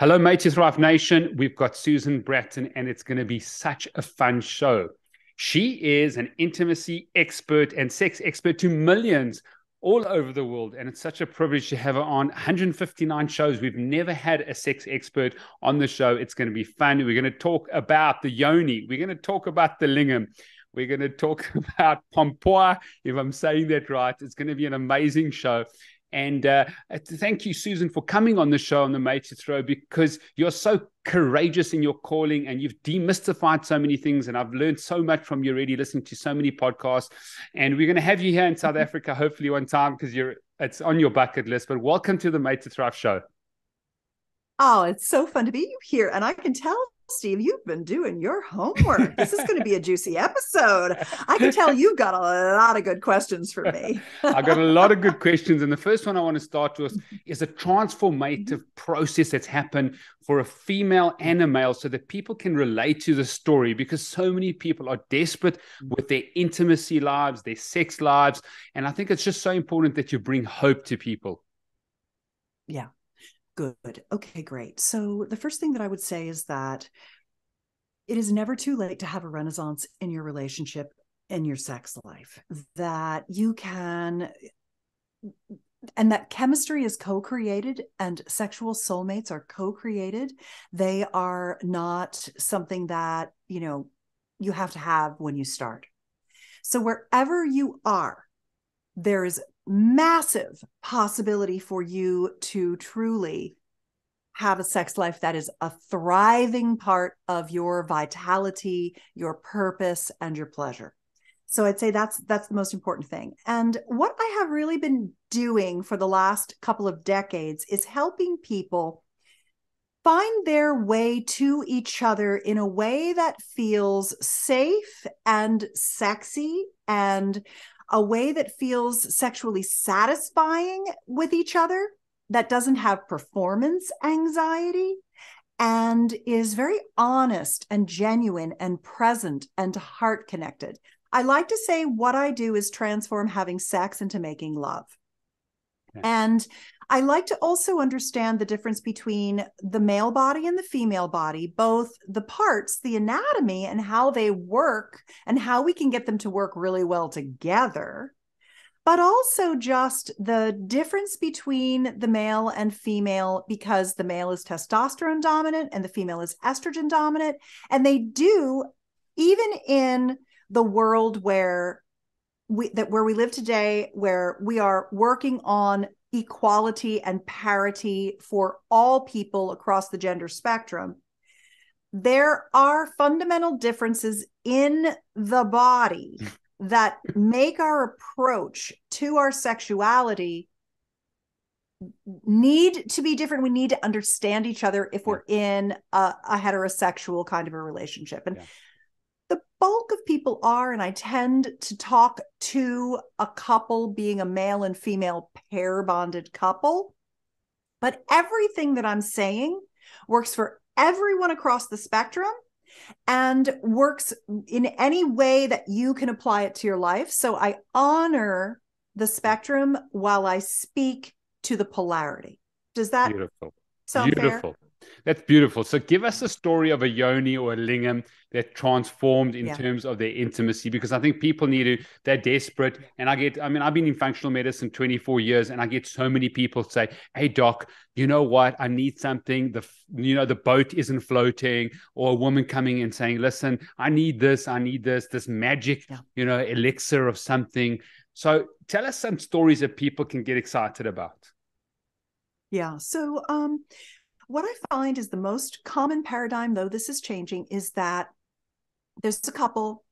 Hello, Made to Thrive Nation. We've got Susan Bratton, and it's going to be such a fun show. She is an intimacy expert and sex expert to millions all over the world. And it's such a privilege to have her on 159 shows. We've never had a sex expert on the show. It's going to be fun. We're going to talk about the yoni, we're going to talk about the lingam. We're going to talk about Pompoir, if I'm saying that right. It's going to be an amazing show. And uh, thank you, Susan, for coming on the show on the to Thrive because you're so courageous in your calling and you've demystified so many things. And I've learned so much from you already, listening to so many podcasts. And we're going to have you here in South mm-hmm. Africa, hopefully one time, because you're it's on your bucket list. But welcome to the Made to Thrive show. Oh, it's so fun to be here. And I can tell Steve, you've been doing your homework. This is going to be a juicy episode. I can tell you've got a lot of good questions for me. I got a lot of good questions. And the first one I want to start with is a transformative mm-hmm. process that's happened for a female and a male so that people can relate to the story because so many people are desperate with their intimacy lives, their sex lives. And I think it's just so important that you bring hope to people. Yeah, Good. Okay, great. So the first thing that I would say is that it is never too late to have a renaissance in your relationship in your sex life that you can and that chemistry is co-created and sexual soulmates are co-created they are not something that you know you have to have when you start so wherever you are there is massive possibility for you to truly have a sex life that is a thriving part of your vitality, your purpose, and your pleasure. So I'd say that's that's the most important thing. And what I have really been doing for the last couple of decades is helping people find their way to each other in a way that feels safe and sexy and a way that feels sexually satisfying with each other, that doesn't have performance anxiety, and is very honest and genuine and present and heart connected. I like to say what I do is transform having sex into making love. And I like to also understand the difference between the male body and the female body, both the parts, the anatomy, and how they work, and how we can get them to work really well together. But also just the difference between the male and female, because the male is testosterone dominant and the female is estrogen dominant. And they do, even in the world where we that where we live today where we are working on equality and parity for all people across the gender spectrum, there are fundamental differences in the body that make our approach to our sexuality need to be different. We need to understand each other if we're in a, a heterosexual kind of a relationship. And yeah bulk of people are, and I tend to talk to a couple being a male and female pair bonded couple. But everything that I'm saying works for everyone across the spectrum and works in any way that you can apply it to your life. So I honor the spectrum while I speak to the polarity. Does that beautiful? Sound beautiful. Fair? That's beautiful. So give us a story of a yoni or a lingam that transformed in yeah. terms of their intimacy, because I think people need to, they're desperate. And I get, I mean, I've been in functional medicine 24 years and I get so many people say, Hey doc, you know what? I need something. The, you know, the boat isn't floating or a woman coming and saying, listen, I need this, I need this, this magic, yeah. you know, elixir of something. So tell us some stories that people can get excited about. Yeah. So, um, what I find is the most common paradigm, though this is changing, is that there's a couple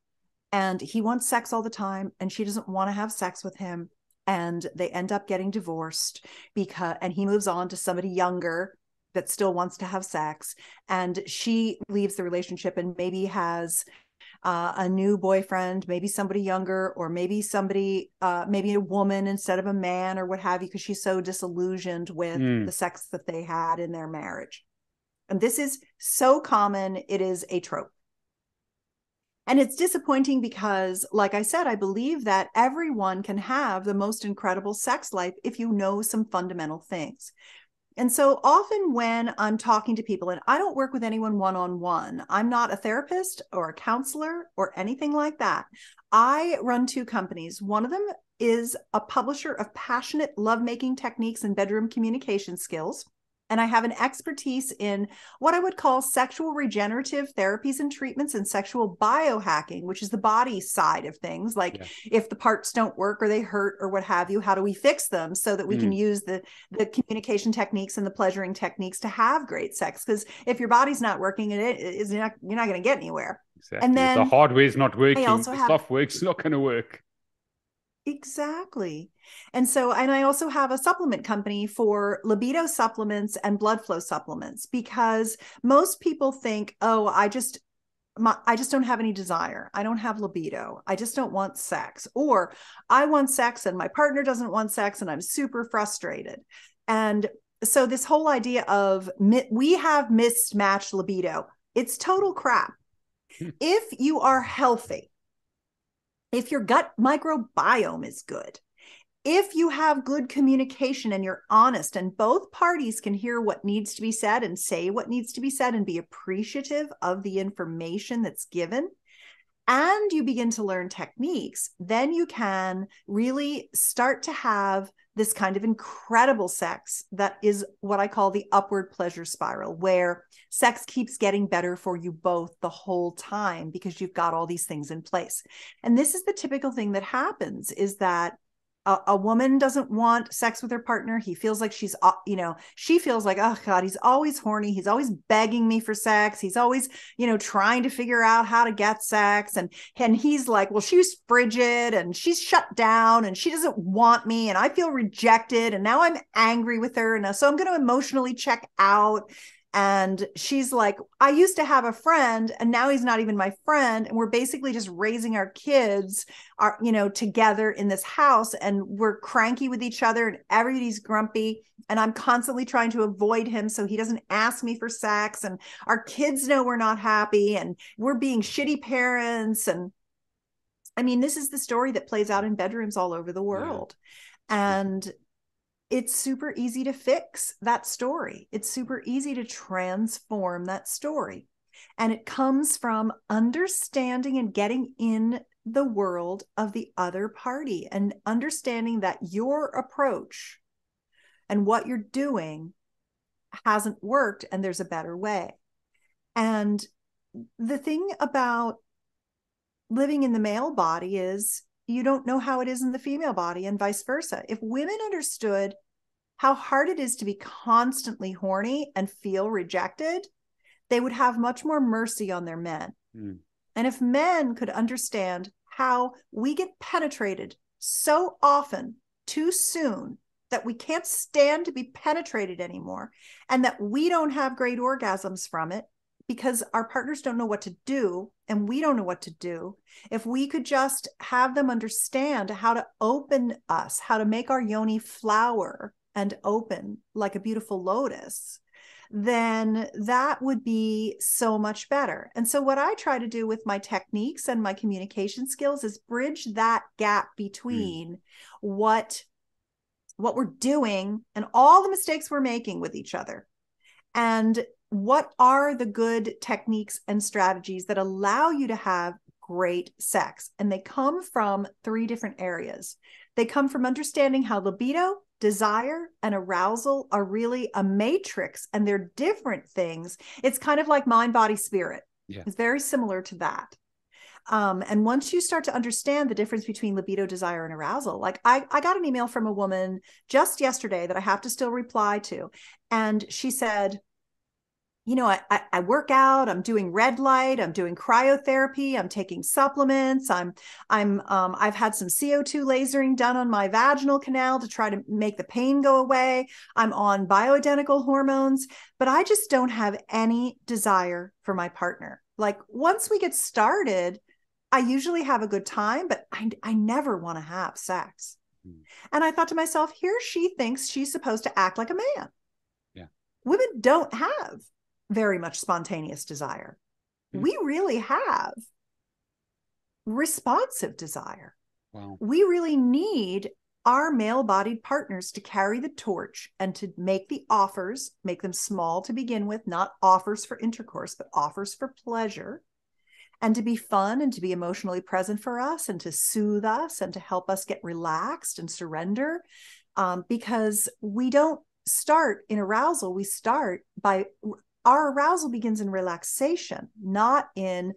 and he wants sex all the time and she doesn't want to have sex with him and they end up getting divorced because and he moves on to somebody younger that still wants to have sex and she leaves the relationship and maybe has uh, a new boyfriend, maybe somebody younger, or maybe somebody, uh, maybe a woman instead of a man, or what have you, because she's so disillusioned with mm. the sex that they had in their marriage. And this is so common, it is a trope. And it's disappointing because, like I said, I believe that everyone can have the most incredible sex life if you know some fundamental things. And so often when I'm talking to people, and I don't work with anyone one on one, I'm not a therapist or a counselor or anything like that. I run two companies. One of them is a publisher of passionate lovemaking techniques and bedroom communication skills and I have an expertise in what I would call sexual regenerative therapies and treatments and sexual biohacking, which is the body side of things. Like yeah. if the parts don't work or they hurt or what have you, how do we fix them so that we mm. can use the the communication techniques and the pleasuring techniques to have great sex? Because if your body's not working, it is not you're not going to get anywhere. Exactly. And then the hardware's not working, the have, software's not going to work. Exactly. And so, and I also have a supplement company for libido supplements and blood flow supplements because most people think, oh, I just, my, I just don't have any desire. I don't have libido. I just don't want sex. Or I want sex and my partner doesn't want sex and I'm super frustrated. And so, this whole idea of we have mismatched libido, it's total crap. Hmm. if you are healthy, if your gut microbiome is good, if you have good communication and you're honest and both parties can hear what needs to be said and say what needs to be said and be appreciative of the information that's given and you begin to learn techniques then you can really start to have this kind of incredible sex that is what I call the upward pleasure spiral, where sex keeps getting better for you both the whole time because you've got all these things in place. And this is the typical thing that happens is that a, a, woman doesn't want sex with her partner. He feels like she's uh, you know she feels like oh god he's always horny. He's always begging me for sex. He's always you know trying to figure out how to get sex. And and he's like well she's frigid and she's shut down and she doesn't want me and i feel rejected and now i'm angry with her and so i'm going to emotionally check out and she's like i used to have a friend and now he's not even my friend and we're basically just raising our kids are you know together in this house and we're cranky with each other and everybody's grumpy and i'm constantly trying to avoid him so he doesn't ask me for sex and our kids know we're not happy and we're being shitty parents and i mean this is the story that plays out in bedrooms all over the world yeah. and it's super easy to fix that story. It's super easy to transform that story. And it comes from understanding and getting in the world of the other party and understanding that your approach and what you're doing hasn't worked and there's a better way. And the thing about living in the male body is you don't know how it is in the female body and vice versa. If women understood how hard it is to be constantly horny and feel rejected, they would have much more mercy on their men. Mm. And if men could understand how we get penetrated so often too soon that we can't stand to be penetrated anymore and that we don't have great orgasms from it because our partners don't know what to do and we don't know what to do. If we could just have them understand how to open us, how to make our yoni flower and open like a beautiful lotus, then that would be so much better. And so, what I try to do with my techniques and my communication skills is bridge that gap between mm. what what we're doing and all the mistakes we're making with each other and what are the good techniques and strategies that allow you to have great sex? And they come from three different areas. They come from understanding how libido, desire, and arousal are really a matrix and they're different things. It's kind of like mind, body, spirit. Yeah. It's very similar to that. Um, and once you start to understand the difference between libido, desire, and arousal, like I, I got an email from a woman just yesterday that I have to still reply to. And she said, you know, I, I, work out, I'm doing red light, I'm doing cryotherapy, I'm taking supplements, I'm, I'm, um, I've had some CO2 lasering done on my vaginal canal to try to make the pain go away. I'm on bioidentical hormones, but I just don't have any desire for my partner. Like once we get started, I usually have a good time, but I, I never want to have sex. Mm. And I thought to myself, here she thinks she's supposed to act like a man. Yeah. Women don't have very much spontaneous desire. Mm-hmm. We really have responsive desire. Wow. We really need our male bodied partners to carry the torch and to make the offers, make them small to begin with, not offers for intercourse, but offers for pleasure, and to be fun and to be emotionally present for us and to soothe us and to help us get relaxed and surrender. Um, because we don't start in arousal, we start by our arousal begins in relaxation, not in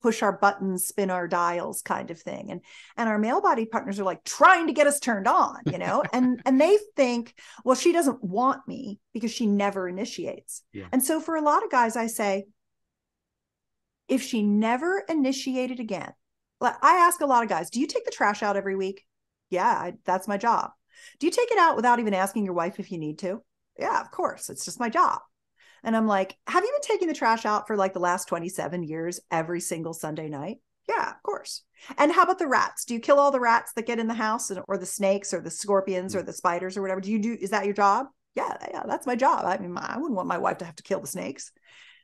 push our buttons, spin our dials kind of thing. And and our male body partners are like trying to get us turned on, you know, and and they think, well, she doesn't want me because she never initiates. Yeah. And so for a lot of guys, I say, if she never initiated again, like I ask a lot of guys, do you take the trash out every week? Yeah, I, that's my job. Do you take it out without even asking your wife if you need to? Yeah, of course. It's just my job. And I'm like, have you been taking the trash out for like the last 27 years every single Sunday night? Yeah, of course. And how about the rats? Do you kill all the rats that get in the house or the snakes or the scorpions or mm. the spiders or whatever? Do you do is that your job? Yeah, yeah, that's my job. I mean, I wouldn't want my wife to have to kill the snakes.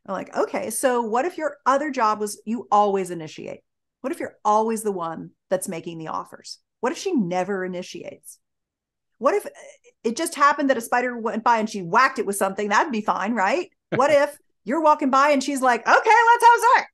I'm like, okay, so what if your other job was you always initiate? What if you're always the one that's making the offers? What if she never initiates? What if it just happened that a spider went by and she whacked it with something? That'd be fine, right? What if you're walking by and she's like, okay, let's have sex?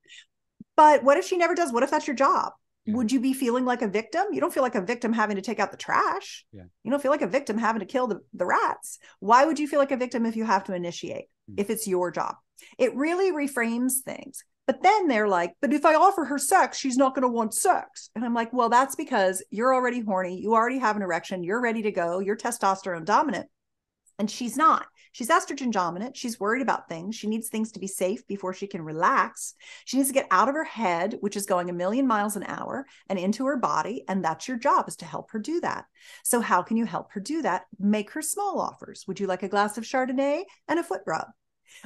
But what if she never does? What if that's your job? Yeah. Would you be feeling like a victim? You don't feel like a victim having to take out the trash. Yeah. You don't feel like a victim having to kill the, the rats. Why would you feel like a victim if you have to initiate, mm-hmm. if it's your job? It really reframes things. But then they're like, but if I offer her sex, she's not going to want sex. And I'm like, well, that's because you're already horny. You already have an erection. You're ready to go. You're testosterone dominant. And she's not. She's estrogen dominant. She's worried about things. She needs things to be safe before she can relax. She needs to get out of her head, which is going a million miles an hour, and into her body. And that's your job is to help her do that. So, how can you help her do that? Make her small offers. Would you like a glass of Chardonnay and a foot rub?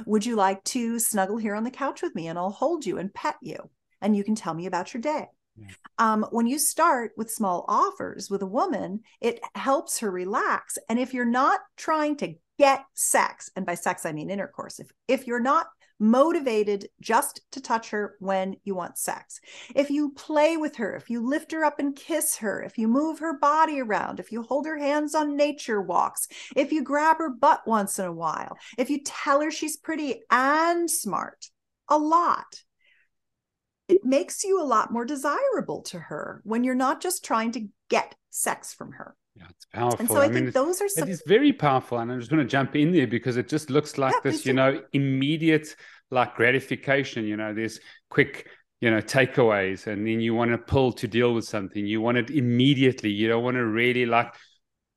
Would you like to snuggle here on the couch with me and I'll hold you and pet you and you can tell me about your day? Yeah. Um, when you start with small offers with a woman, it helps her relax. And if you're not trying to get sex, and by sex I mean intercourse, if if you're not motivated just to touch her when you want sex. If you play with her, if you lift her up and kiss her, if you move her body around, if you hold her hands on nature walks, if you grab her butt once in a while, if you tell her she's pretty and smart, a lot. It makes you a lot more desirable to her when you're not just trying to get sex from her. Yeah, it's powerful. And so I, I mean, those are some... it is very powerful, and I'm just want to jump in there because it just looks like yeah, this, you know, immediate like gratification. You know, there's quick, you know, takeaways, and then you want to pull to deal with something. You want it immediately. You don't want to really like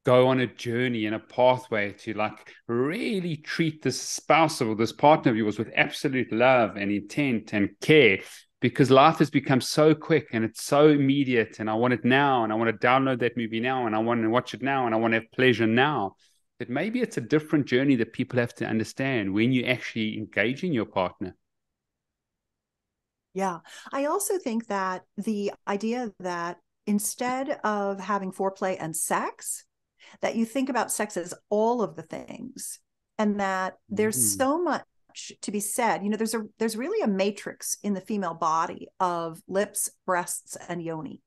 go on a journey and a pathway to like really treat this spouse or this partner of yours with absolute love and intent and care because life has become so quick and it's so immediate and I want it now and I want to download that movie now and I want to watch it now and I want to have pleasure now. That maybe it's a different journey that people have to understand when you actually engage in your partner. Yeah. I also think that the idea that instead of having foreplay and sex, that you think about sex as all of the things and that there's mm. so much to be said. You know there's a there's really a matrix in the female body of lips breasts and yoni.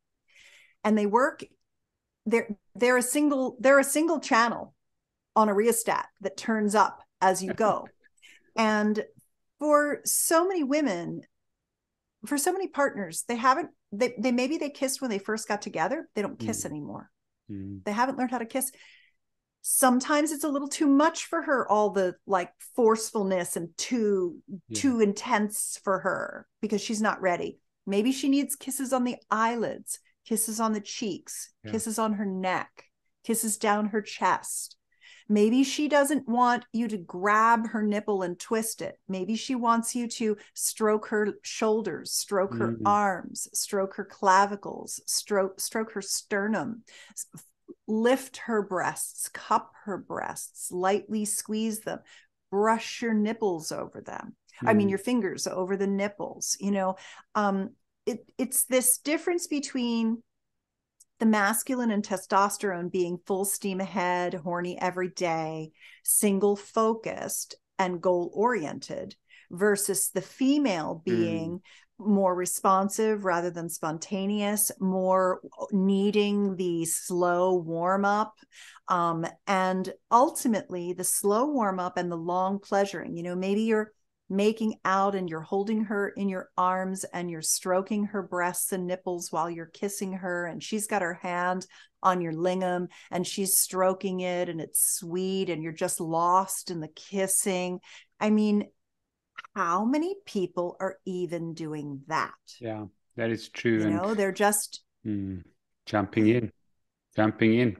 And they work they're they're a single they're a single channel on a rheostat that turns up as you go. And for so many women for so many partners they haven't they, they maybe they kissed when they first got together. They don't kiss mm. anymore. Mm. they haven't learned how to kiss sometimes it's a little too much for her all the like forcefulness and too yeah. too intense for her because she's not ready maybe she needs kisses on the eyelids kisses on the cheeks yeah. kisses on her neck kisses down her chest maybe she doesn't want you to grab her nipple and twist it maybe she wants you to stroke her shoulders stroke her mm-hmm. arms stroke her clavicles stroke stroke her sternum lift her breasts, cup her breasts, lightly squeeze them, brush your nipples over them. Mm. I mean, hmm. your fingers over the nipples. You know, um, it, it's this difference between the masculine and testosterone being full steam ahead, horny every day, single focused, and goal oriented versus the female being mm more responsive rather than spontaneous, more needing the slow warm up. Um, and ultimately, the slow warm up and the long pleasuring. You know, maybe you're making out and you're holding her in your arms and you're stroking her breasts and nipples while you're kissing her and she's got her hand on your lingam and she's stroking it and it's sweet and you're just lost in the kissing i mean how many people are even doing that? Yeah that is true you know they're just mm, jumping in jumping in.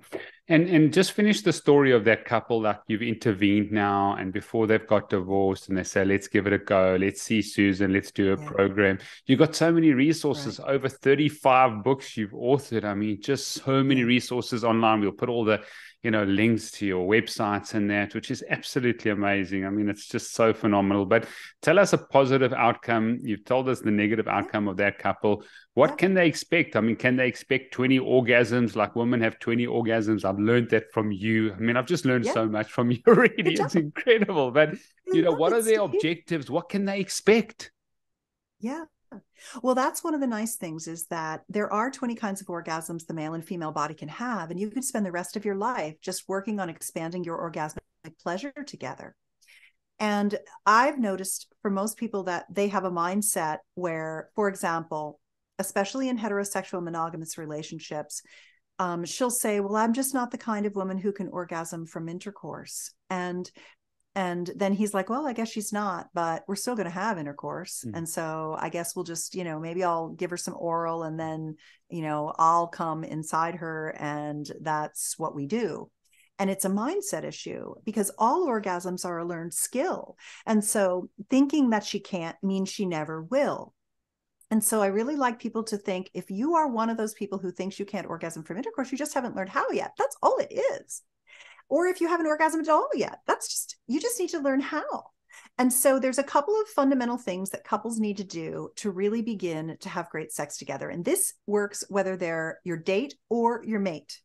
And and just finish the story of that couple like you've intervened now and before they've got divorced and they say let's give it a go. Let's see susan. Let's do a yeah. program. You've got so many resources right. over 35 books you've authored. I mean just so many resources online. We'll put all the you know links to your websites and that which is absolutely amazing. I mean it's just so phenomenal. But tell us a positive outcome. You've told us the negative outcome of that couple. What can they expect? I mean can they expect 20 orgasms? Like women have 20 orgasms. I've learned that from you. I mean i've just learned yeah. so much from you already. It's incredible. But you know what are their objectives? What can they expect? Yeah well, that's one of the nice things is that there are 20 kinds of orgasms the male and female body can have, and you can spend the rest of your life just working on expanding your orgasmic pleasure together. And I've noticed for most people that they have a mindset where, for example, especially in heterosexual monogamous relationships, um, she'll say, Well, I'm just not the kind of woman who can orgasm from intercourse. And and then he's like well i guess she's not but we're still going to have intercourse. Mm. and so i guess we'll just you know maybe i'll give her some oral and then you know i'll come inside her and that's what we do. And it's a mindset issue because all orgasms are a learned skill. And so thinking that she can't means she never will. And so I really like people to think if you are one of those people who thinks you can't orgasm from intercourse, you just haven't learned how yet. That's all it is or if you haven't orgasmed at all yet. That's just you just need to learn how. And so there's a couple of fundamental things that couples need to do to really begin to have great sex together. And this works whether they're your date or your mate.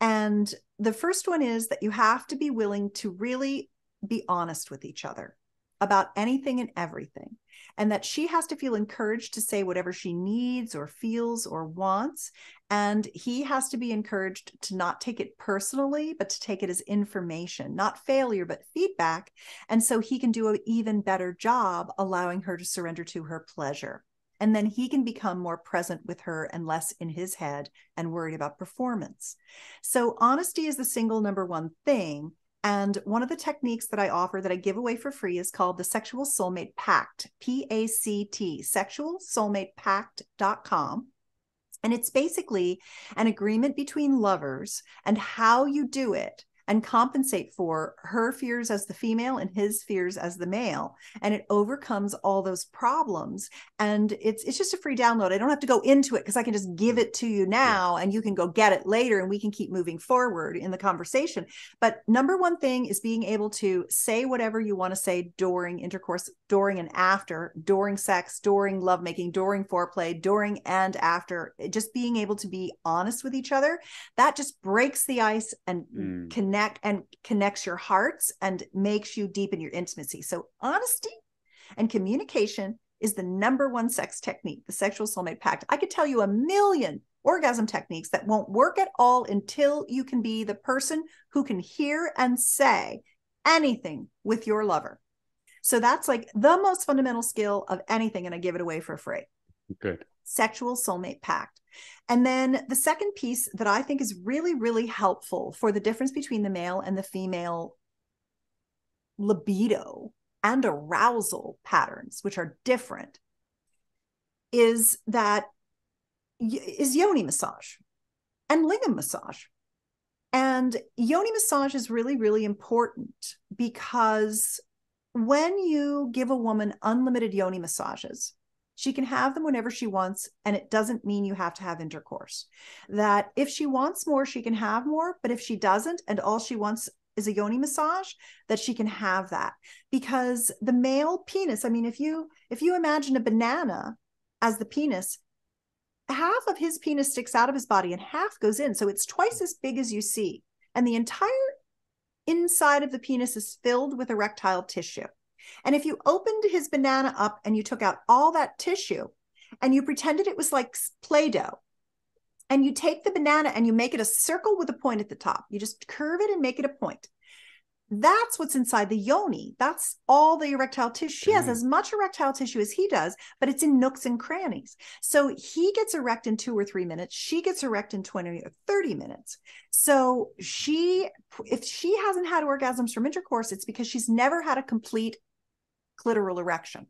And the first one is that you have to be willing to really be honest with each other about anything and everything and that she has to feel encouraged to say whatever she needs or feels or wants. And he has to be encouraged to not take it personally, but to take it as information, not failure, but feedback. And so he can do an even better job allowing her to surrender to her pleasure. And then he can become more present with her and less in his head and worried about performance. So, honesty is the single number one thing and one of the techniques that I offer that I give away for free is called the Sexual Soulmate Pact, P A C T, sexualsoulmatepact.com. And it's basically an agreement between lovers and how you do it and compensate for her fears as the female and his fears as the male. And it overcomes all those problems. And it's it's just a free download. I don't have to go into it because i can just give it to you now and you can go get it later and we can keep moving forward in the conversation. But number one thing is being able to say whatever you want to say during intercourse during and after during sex during lovemaking during foreplay during and after just being able to be honest with each other that just breaks the ice and mm. connects connect and connects your hearts and makes you deepen your intimacy. So honesty and communication is the number one sex technique, the sexual soulmate pact. I could tell you a million orgasm techniques that won't work at all until you can be the person who can hear and say anything with your lover. So that's like the most fundamental skill of anything, and I give it away for free. Good. Sexual soulmate pact. And then the second piece that I think is really, really helpful for the difference between the male and the female libido and arousal patterns, which are different, is that is yoni massage and lingam massage. And yoni massage is really, really important because when you give a woman unlimited yoni massages, she can have them whenever she wants, and it doesn't mean you have to have intercourse. That if she wants more, she can have more, but if she doesn't, and all she wants is a yoni massage that she can have that. Because the male penis i mean if you if you imagine a banana as the penis half of his penis sticks out of his body and half goes in so it's twice as big as you see. And the entire inside of the penis is filled with erectile tissue And if you opened his banana up and you took out all that tissue and you pretended it was like Play Doh, and you take the banana and you make it a circle with a point at the top, you just curve it and make it a point. That's what's inside the yoni. That's all the erectile tissue. She has mm. as much erectile tissue as he does, but it's in nooks and crannies. So he gets erect in two or three minutes. She gets erect in 20 or 30 minutes. So she, if she hasn't had orgasms from intercourse, it's because she's never had a complete clitoral erection.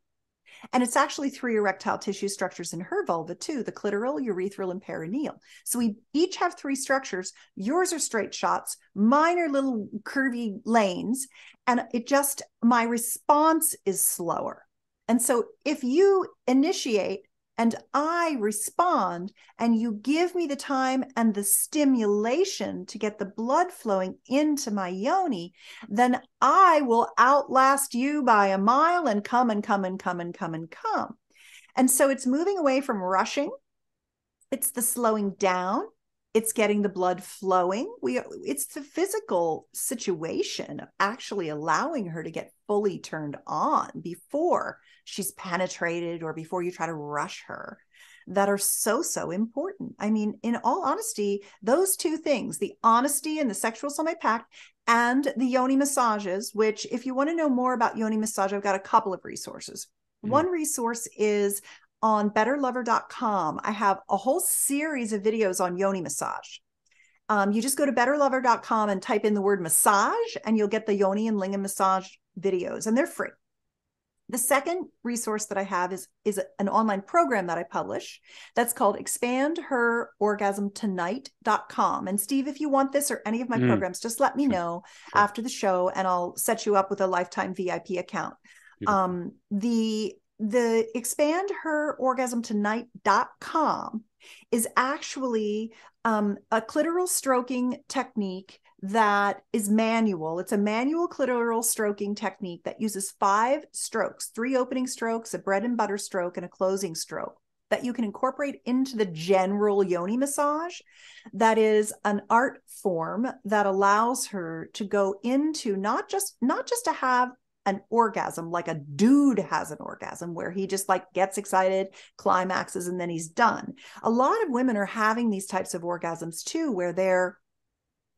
And it's actually three erectile tissue structures in her vulva, too the clitoral, urethral, and perineal. So we each have three structures. Yours are straight shots, mine are little curvy lanes. And it just, my response is slower. And so if you initiate and I respond, and you give me the time and the stimulation to get the blood flowing into my yoni, then I will outlast you by a mile and come and come and come and come and come. And so it's moving away from rushing, it's the slowing down. It's getting the blood flowing. We it's the physical situation of actually allowing her to get fully turned on before she's penetrated or before you try to rush her that are so so important i mean in all honesty those two things the honesty and the sexual soulmate pact and the yoni massages which if you want to know more about yoni massage i've got a couple of resources mm-hmm. one resource is on betterlover.com i have a whole series of videos on yoni massage um, you just go to betterlover.com and type in the word massage and you'll get the yoni and lingam massage videos and they're free the second resource that I have is, is an online program that I publish that's called expandherorgasmtonight.com. And Steve, if you want this or any of my mm. programs, just let me know sure. after the show and I'll set you up with a lifetime VIP account. Um, the the expandherorgasmtonight.com is actually um, a clitoral stroking technique that is manual. It's a manual clitoral stroking technique that uses five strokes three opening strokes, a bread and butter stroke, and a closing stroke that you can incorporate into the general yoni massage. That is an art form that allows her to go into not just not just to have an orgasm like a dude has an orgasm where he just like gets excited climaxes and then he's done a lot of women are having these types of orgasms too where they're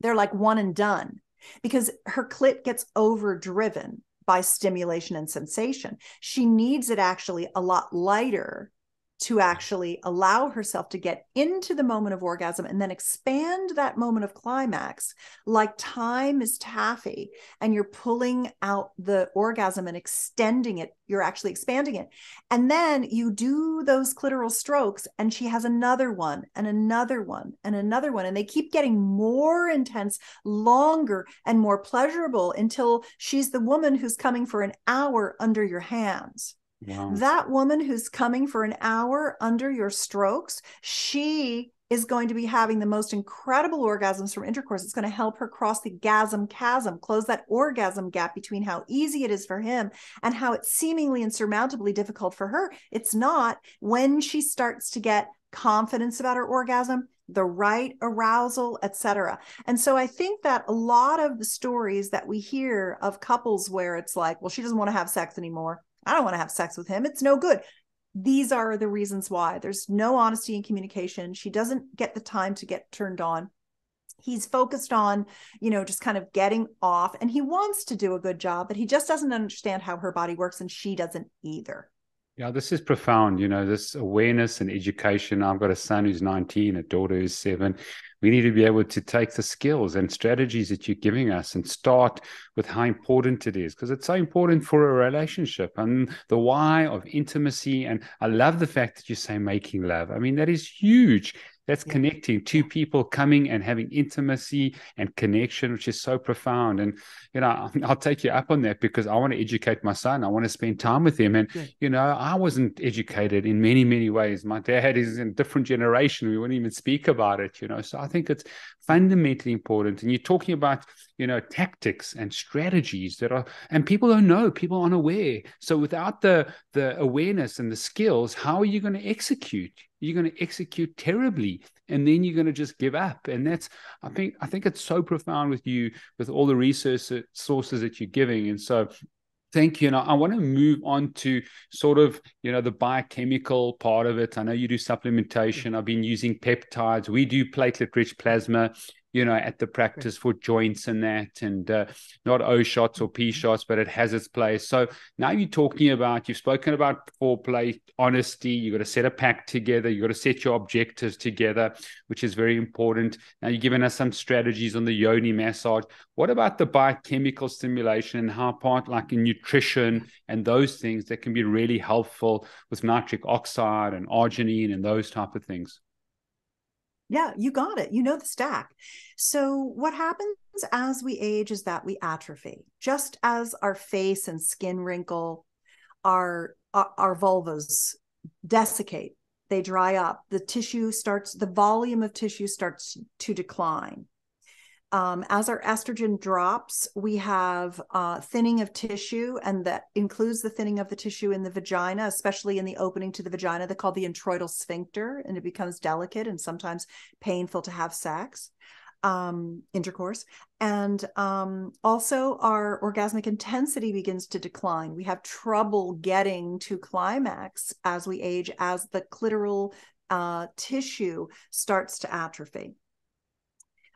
they're like one and done because her clit gets overdriven by stimulation and sensation. She needs it actually a lot lighter to actually allow herself to get into the moment of orgasm and then expand that moment of climax like time is taffy and you're pulling out the orgasm and extending it you're actually expanding it. And then you do those clitoral strokes and she has another one and another one and another one. And they keep getting more intense longer and more pleasurable until she's the woman who's coming for an hour under your hands That woman who's coming for an hour under your strokes, she is going to be having the most incredible orgasms from intercourse. It's going to help her cross the gasm chasm, close that orgasm gap between how easy it is for him and how it's seemingly insurmountably difficult for her. It's not when she starts to get confidence about her orgasm the right arousal etc and so i think that a lot of the stories that we hear of couples where it's like well she doesn't want to have sex anymore I don't want to have sex with him. It's no good. These are the reasons why. There's no honesty in communication. She doesn't get the time to get turned on. He's focused on, you know, just kind of getting off and he wants to do a good job, but he just doesn't understand how her body works and she doesn't either. Yeah, this is profound. You know, this awareness and education. I've got a son who's 19, a daughter who's seven we need to be able to take the skills and strategies that you're giving us and start with how important it is because it's so important for a relationship and the why of intimacy and i love the fact that you say making love i mean that is huge that's yeah. connecting two people coming and having intimacy and connection, which is so profound. And, you know, I'll take you up on that because I want to educate my son. I want to spend time with him. And, yeah. you know, I wasn't educated in many, many ways. My dad is in a different generation. We wouldn't even speak about it, you know. So I think it's fundamentally important. And you're talking about, you know, tactics and strategies that are, and people don't know, people aren't aware. So without the the awareness and the skills, how are you going to execute? You're going to execute terribly, and then you're going to just give up. And that's, I think, I think it's so profound with you, with all the research sources that you're giving. And so, Thank you. And I want to move on to sort of, you know, the biochemical part of it. I know you do supplementation. Mm. I've been using peptides. We do platelet rich plasma you know, at the practice for joints and that, and uh, not O shots or P shots, but it has its place. So now you're talking about, you've spoken about foreplay, honesty. You've got to set a pack together. You've got to set your objectives together, which is very important. Now you've given us some strategies on the yoni massage. What about the biochemical stimulation and how part like in nutrition and those things that can be really helpful with nitric oxide and arginine and those type of things? Yeah, you got it. You know the stack. So, what happens as we age is that we atrophy, just as our face and skin wrinkle, our, our, our vulvas desiccate, they dry up, the tissue starts, the volume of tissue starts to decline um, as our estrogen drops, we have uh, thinning of tissue, and that includes the thinning of the tissue in the vagina, especially in the opening to the vagina. They call the introital sphincter, and it becomes delicate and sometimes painful to have sex, um, intercourse. And um, also, our orgasmic intensity begins to decline. We have trouble getting to climax as we age, as the clitoral uh, tissue starts to atrophy.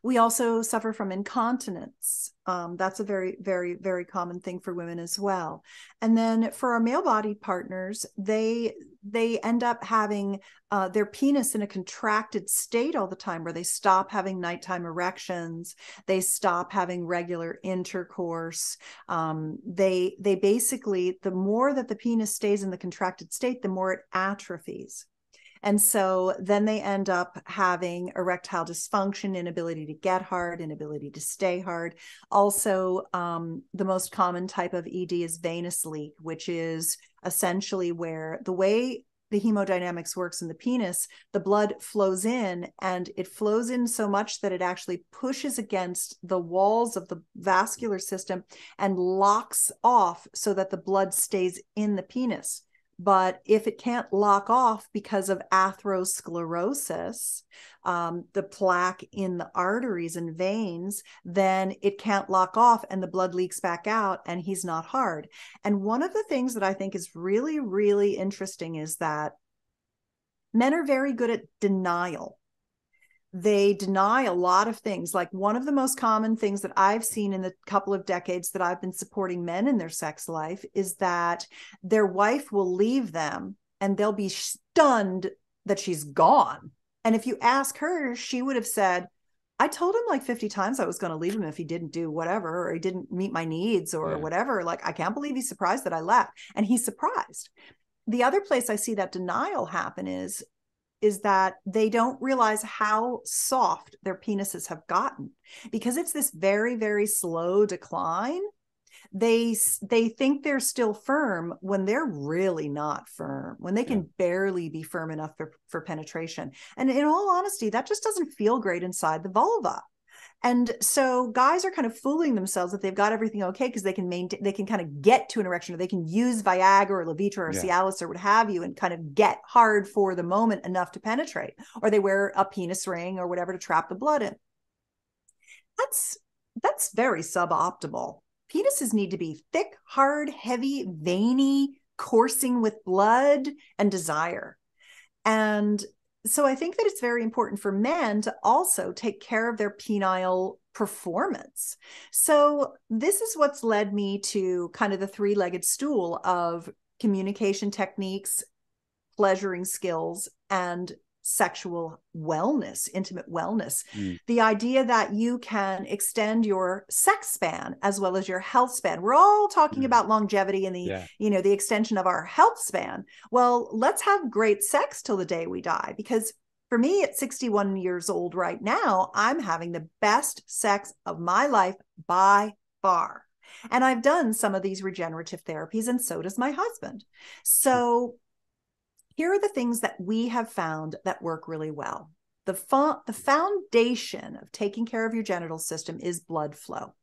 We also suffer from incontinence. Um, that's a very, very, very common thing for women as well. And then for our male body partners, they they end up having uh, their penis in a contracted state all the time, where they stop having nighttime erections, they stop having regular intercourse. Um, they they basically the more that the penis stays in the contracted state, the more it atrophies. And so then they end up having erectile dysfunction, inability to get hard, inability to stay hard. Also, um, the most common type of ED is venous leak, which is essentially where the way the hemodynamics works in the penis, the blood flows in and it flows in so much that it actually pushes against the walls of the vascular system and locks off so that the blood stays in the penis. But if it can't lock off because of atherosclerosis, um, the plaque in the arteries and veins, then it can't lock off and the blood leaks back out and he's not hard. And one of the things that I think is really, really interesting is that men are very good at denial they deny a lot of things. Like one of the most common things that I've seen in the couple of decades that I've been supporting men in their sex life is that their wife will leave them and they'll be stunned that she's gone. And if you ask her, she would have said, I told him like 50 times I was going to leave him if he didn't do whatever or he didn't meet my needs or yeah. whatever. Like, I can't believe he's surprised that I left. And he's surprised. The other place I see that denial happen is is that they don't realize how soft their penises have gotten. Because it's this very very slow decline they they think they're still firm when they're really not firm when they can yeah. barely be firm enough for, for penetration. And in all honesty that just doesn't feel great inside the vulva and so guys are kind of fooling themselves that they've got everything okay because they can maintain, they can kind of get to an erection or they can use Viagra or Levitra or yeah. Cialis or what have you and kind of get hard for the moment enough to penetrate. Or they wear a penis ring or whatever to trap the blood in. That's that's very suboptimal. Penises need to be thick, hard, heavy, veiny, coursing with blood and desire. And so I think that it's very important for men to also take care of their penile performance. So this is what's led me to kind of the three-legged stool of communication techniques, pleasuring skills, and sexual wellness, intimate wellness. Mm. The idea that you can extend your sex span as well as your health span. We're all talking mm. about longevity and the, yeah. you know, the extension of our health span. Well, let's have great sex till the day we die because for me at 61 years old right now, I'm having the best sex of my life by far. And I've done some of these regenerative therapies, and so does my husband. So here are the things that we have found that work really well. The, fo- the foundation of taking care of your genital system is blood flow.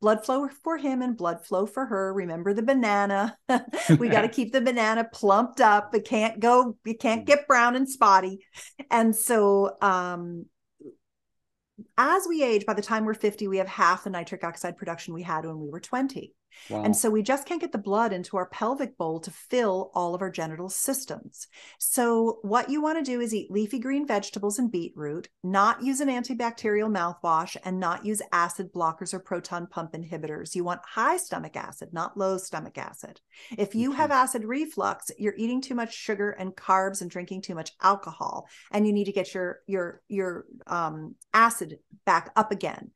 Blood flow for him and blood flow for her. Remember the banana. we got to keep the banana plumped up. It can't go, it can't get brown and spotty. And so um as we age, by the time we're 50, we have half the nitric oxide production we had when we were 20. Wow. And so we just can't get the blood into our pelvic bowl to fill all of our genital systems. So, what you want to do is eat leafy green vegetables and beetroot, not use an antibacterial mouthwash, and not use acid blockers or proton pump inhibitors. You want high stomach acid, not low stomach acid. If you okay. have acid reflux, you're eating too much sugar and carbs and drinking too much alcohol, and you need to get your your your um, acid back up again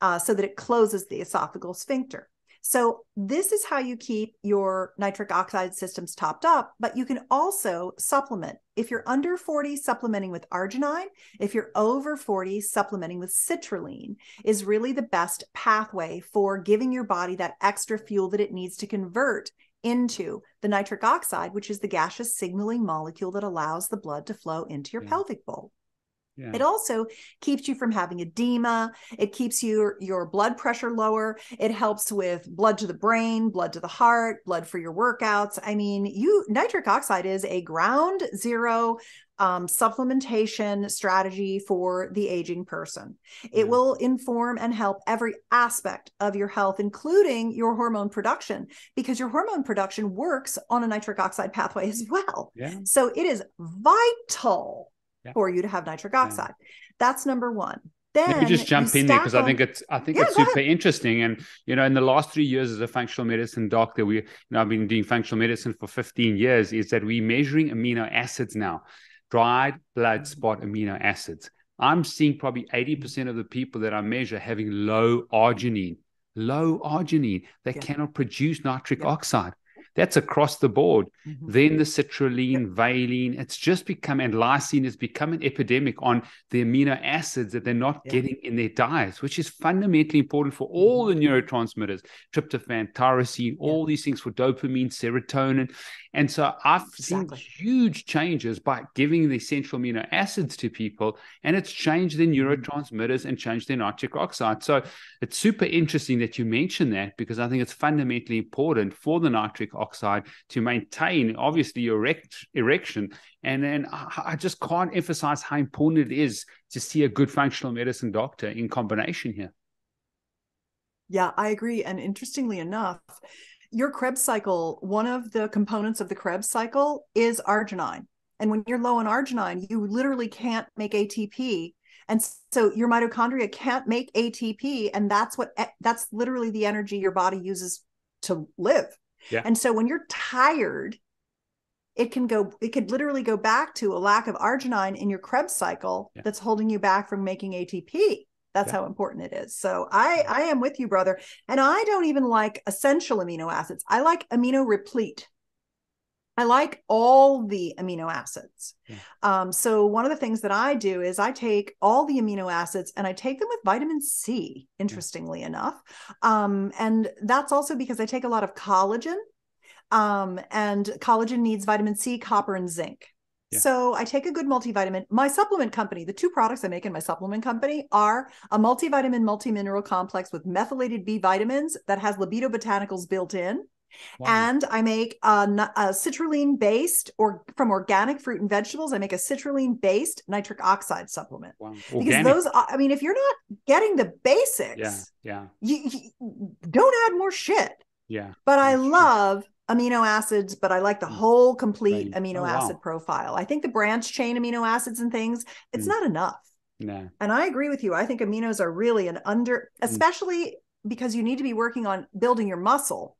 uh, so that it closes the esophageal sphincter. So, this is how you keep your nitric oxide systems topped up, but you can also supplement. If you're under 40, supplementing with arginine. If you're over 40, supplementing with citrulline is really the best pathway for giving your body that extra fuel that it needs to convert into the nitric oxide, which is the gaseous signaling molecule that allows the blood to flow into your yeah. pelvic bowl. Yeah. It also keeps you from having edema. It keeps your your blood pressure lower. It helps with blood to the brain, blood to the heart, blood for your workouts. I mean, you nitric oxide is a ground zero um, supplementation strategy for the aging person. It yeah. will inform and help every aspect of your health, including your hormone production, because your hormone production works on a nitric oxide pathway as well. Yeah. So it is vital yeah. for you to have nitric oxide. Yeah. That's number one. Then Let me just jump in there because I think it's I think yeah, it's super ahead. interesting. And you know, in the last three years as a functional medicine doctor, we you know I've been doing functional medicine for 15 years, is that we're measuring amino acids now, dried blood mm. spot amino acids. I'm seeing probably 80% of the people that I measure having low arginine, low arginine. They yeah. cannot produce nitric yeah. oxide. That's across the board. Mm-hmm. Then the citrulline, valine, it's just become, and lysine has become an epidemic on the amino acids that they're not yeah. getting in their diets, which is fundamentally important for all the neurotransmitters, tryptophan, tyrosine, yeah. all these things for dopamine, serotonin. And so I've exactly. seen huge changes by giving the essential amino acids to people, and it's changed their mm-hmm. neurotransmitters and changed their nitric oxide. So it's super interesting that you mention that because I think it's fundamentally important for the nitric oxide to maintain, obviously, your erect, erection. And then I just can't emphasize how important it is to see a good functional medicine doctor in combination here. Yeah, I agree. And interestingly enough, your Krebs cycle, one of the components of the Krebs cycle is arginine. And when you're low in arginine, you literally can't make ATP. And so your mitochondria can't make ATP. And that's what, that's literally the energy your body uses to live. Yeah. And so when you're tired, it can go, it could literally go back to a lack of arginine in your Krebs cycle yeah. that's holding you back from making ATP. That's yeah. how important it is. So I I am with you, brother. And I don't even like essential amino acids. I like amino replete. I like all the amino acids. Yeah. Um, so one of the things that I do is I take all the amino acids and I take them with vitamin C, interestingly yeah. enough. Um, and that's also because I take a lot of collagen. Um, and collagen needs vitamin C, copper, and zinc. So I take a good multivitamin. My supplement company, the two products I make in my supplement company are a multivitamin multi-mineral complex with methylated B vitamins that has libido botanicals built in. Wow. And I make a, a citrulline based or from organic fruit and vegetables. I make a citrulline based nitric oxide supplement wow. because those, I mean, if you're not getting the basics, yeah, yeah, you, you don't add more shit. Yeah. But I love amino acids, but I like the mm. whole complete right. amino oh, acid wow. profile. I think the branch chain amino acids and things, it's mm. not enough. No. And I agree with you. I think aminos are really an under, mm. especially mm. because you need to be working on building your muscle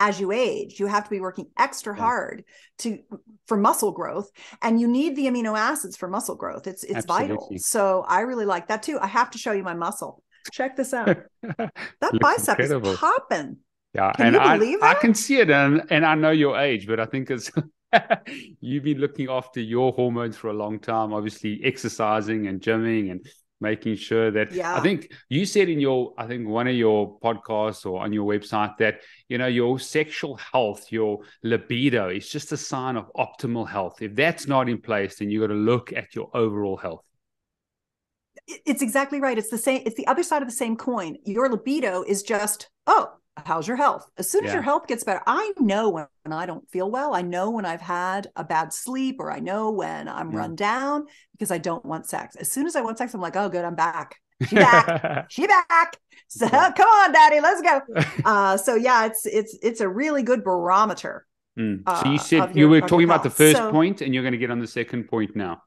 as you age. You have to be working extra yeah. hard to for muscle growth, and you need the amino acids for muscle growth. It's it's Absolutely. vital. So I really like that too. I have to show you my muscle. Check this out. that bicep incredible. is popping. Yeah, can and I, I can see it, and and I know your age, but I think it's you've been looking after your hormones for a long time. Obviously, exercising and gymming and making sure that yeah. I think you said in your I think one of your podcasts or on your website that you know your sexual health, your libido is just a sign of optimal health. If that's not in place, then you got to look at your overall health. It's exactly right. It's the same. It's the other side of the same coin. Your libido is just oh how's your health as soon as your health gets better i know when i don't feel well i know when i've had a bad sleep or i know when i'm yeah. run down because i don't want sex as soon as i want sex i'm like oh good i'm back She back. she back. So come on, daddy, let's go. Uh, so yeah, it's it's it's a really good barometer. Mm. So you uh, said you were talking about the first so, point, and you're going to get on the second point now.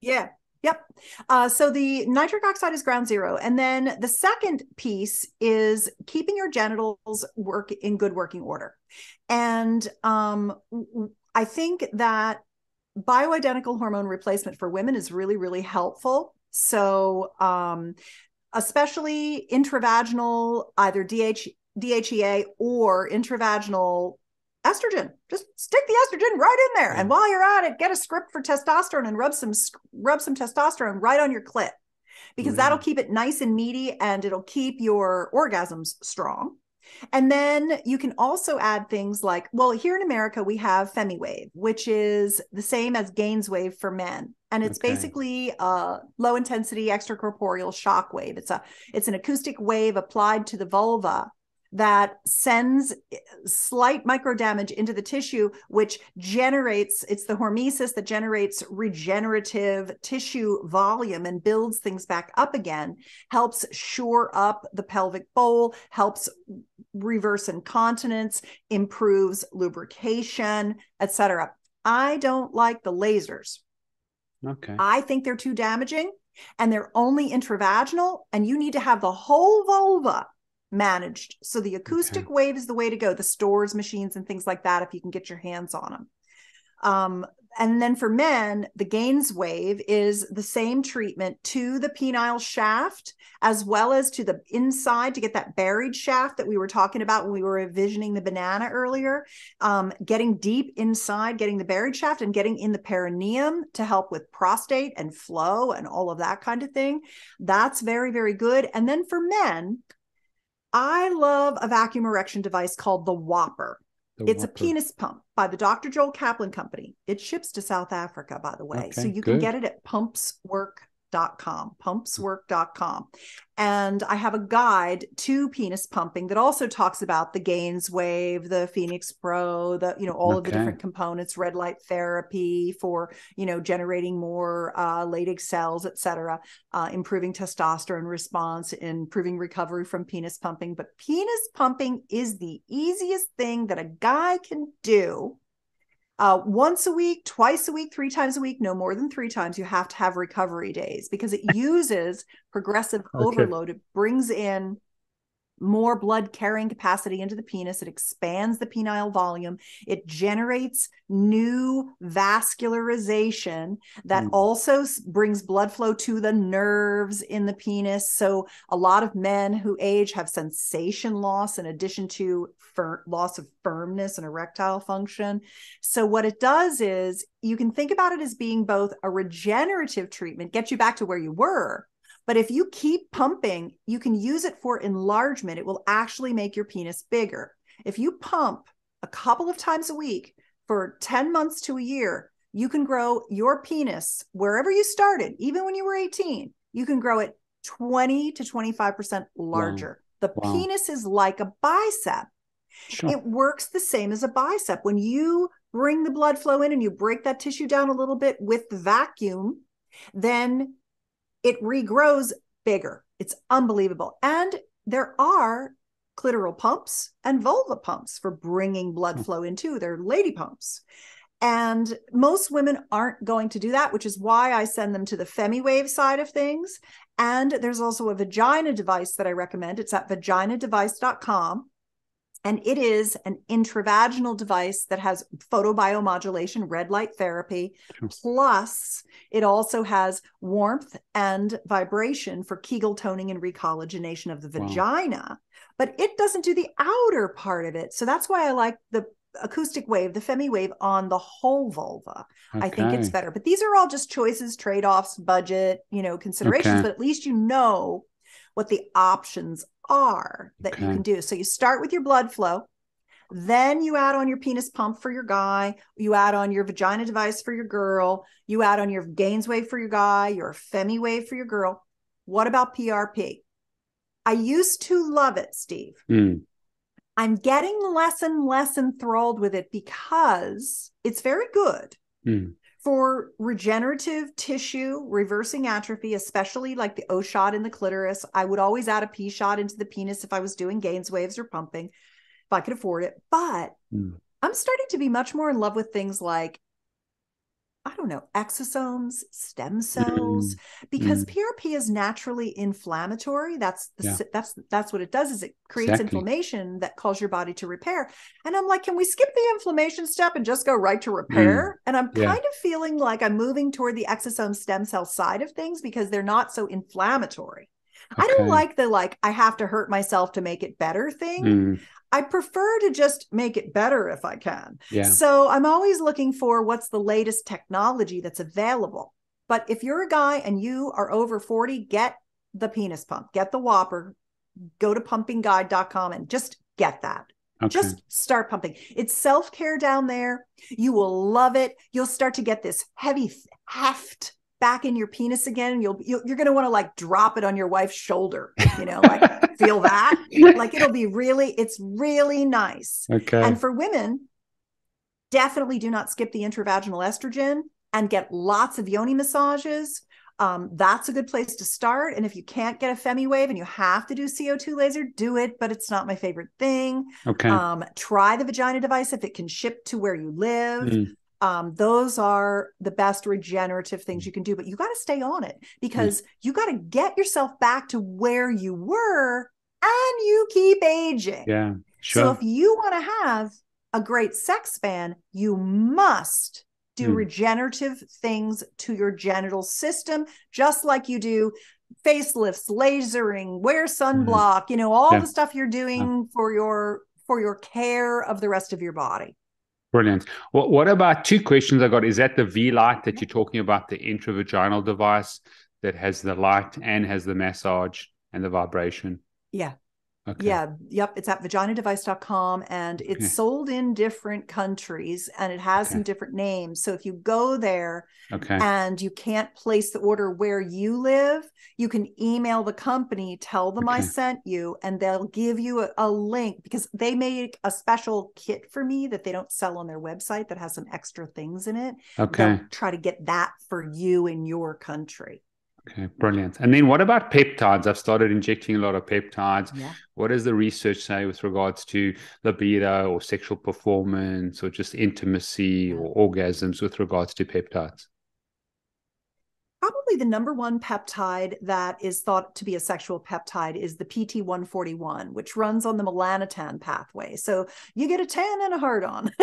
Yeah. Yep. Uh, so the nitric oxide is ground zero. And then the second piece is keeping your genitals work in good working order. And um, I think that bioidentical hormone replacement for women is really, really helpful. So, um, especially intravaginal, either DH, DHEA or intravaginal estrogen. Just stick the estrogen right in there. And mm. while you're at it, get a script for testosterone and rub some rub some testosterone right on your clit. Because that'll mm. keep it nice and meaty and it'll keep your orgasms strong. And then you can also add things like, well, here in America, we have FemiWave, which is the same as Gainswave for men. And it's okay. basically a low intensity extracorporeal shock wave. It's a it's an acoustic wave applied to the vulva that sends eh, slight micro damage into the tissue, which generates, it's the hormesis that generates regenerative tissue volume and builds things back up again, helps shore up the pelvic bowl, helps reverse incontinence, improves lubrication, etc. I don't like the lasers. Okay. I think they're too damaging and they're only intravaginal and you need to have the whole vulva managed. So the acoustic okay. wave is the way to go. The Storz, machines and things like that, if you can get your hands on them. Um, and then for men, the Gainswave is the same treatment to the penile shaft as well as to the inside to get that buried shaft that we were talking about when we were envisioning the banana earlier. Um, getting deep inside, getting the buried shaft, and getting in the perineum to help with prostate and flow and all of that kind of thing. That's very, very good. And then for men, I love a vacuum erection device called the Whopper. The it's Whopper. a penis pump by the Dr. Joel Kaplan Company. It ships to South Africa, by the way. Okay, so you good. can get it at pumpswork pumpswork.com, pumpswork.com. And I have a guide to penis pumping that also talks about the Gainswave, the Phoenix Pro, the, you know, all okay. of the different components, red light therapy for, you know, generating more uh, Leydig cells, et cetera, uh, improving testosterone response, improving recovery from penis pumping. But penis pumping is the easiest thing that a guy can do uh, once a week, twice a week, three times a week, no more than three times. You have to have recovery days because it uses progressive okay. overload. It brings in more blood carrying capacity into the penis. It expands the penile volume. It generates new vascularization that mm. also brings blood flow to the nerves in the penis. So, a lot of men who age have sensation loss in addition to fir- loss of firmness and erectile function. So, what it does is you can think about it as being both a regenerative treatment, get you back to where you were but if you keep pumping, you can use it for enlargement. It will actually make your penis bigger. If you pump a couple of times a week for 10 months to a year, you can grow your penis wherever you started, even when you were 18, you can grow it 20 to 25% larger. Wow. The wow. penis is like a bicep. Sure. It works the same as a bicep. When you bring the blood flow in and you break that tissue down a little bit with the vacuum, then it regrows bigger. It's unbelievable. And there are clitoral pumps and vulva pumps for bringing blood hmm. flow into. They're lady pumps. And most women aren't going to do that, which is why I send them to the FemiWave side of things. And there's also a vagina device that I recommend. It's at vaginadevice.com. And it is an intravaginal device that has photobiomodulation, red light therapy, plus it also has warmth and vibration for Kegel toning and recollagenation of the wow. vagina. But it doesn't do the outer part of it. So that's why I like the acoustic wave, the FemiWave on the whole vulva. Okay. I think it's better. But these are all just choices, trade offs, budget, you know, considerations. Okay. But at least you know what the options are that okay. you can do. So you start with your blood flow. Then you add on your penis pump for your guy. You add on your vagina device for your girl. You add on your Gainswave for your guy, your FemiWave for your girl. What about PRP? I used to love it, Steve. Mm. I'm getting less and less enthralled with it because it's very good mm. For regenerative tissue, reversing atrophy, especially like the O shot in the clitoris, I would always add a P shot into the penis if I was doing Gainswaves or pumping, if I could afford it. But mm. I'm starting to be much more in love with things like I don't know, exosomes, stem cells, mm. because mm. PRP is naturally inflammatory. That's the, yeah. that's that's what it does is it creates exactly. inflammation that calls your body to repair. And I'm like, can we skip the inflammation step and just go right to repair? Mm. And I'm yeah. kind of feeling like I'm moving toward the exosome stem cell side of things because they're not so inflammatory. Okay. I don't like the like I have to hurt myself to make it better thing. Mm. I prefer to just make it better if I can. Yeah. So I'm always looking for what's the latest technology that's available. But if you're a guy and you are over 40, get the penis pump, get the Whopper, go to pumpingguide.com and just get that. Okay. Just start pumping. It's self care down there. You will love it. You'll start to get this heavy heft back in your penis again you'll, you'll you're going to want to like drop it on your wife's shoulder you know like feel that like it'll be really it's really nice okay and for women definitely do not skip the intravaginal estrogen and get lots of yoni massages um, that's a good place to start. And if you can't get a FemiWave and you have to do CO2 laser, do it, but it's not my favorite thing. Okay. Um, try the vagina device if it can ship to where you live. Mm um, those are the best regenerative things you can do but you got to stay on it because mm. you got to get yourself back to where you were and you keep aging yeah sure. so if you want to have a great sex span you must do mm. regenerative things to your genital system just like you do facelifts lasering wear mm-hmm. sunblock mm. you know all yeah. the stuff you're doing yeah. for your for your care of the rest of your body Brilliant. What, what about two questions I got? Is that the V light that you're talking about, the intravaginal device that has the light and has the massage and the vibration? Yeah. Okay. Yeah, yep. It's at vaginadevice.com and it's okay. sold in different countries and it has okay. some different names. So if you go there okay. and you can't place the order where you live, you can email the company, tell them I sent you, and they'll give you a, a, link because they make a special kit for me that they don't sell on their website that has some extra things in it. Okay. They'll try to get that for you in your country. Okay, brilliant. And then what about peptides? I've started injecting a lot of peptides. Yeah. What does the research say with regards to libido or sexual performance or just intimacy or orgasms with regards to peptides? Probably the number one peptide that is thought to be a sexual peptide is the PT141, which runs on the melanotan pathway. So you get a tan and a hard on.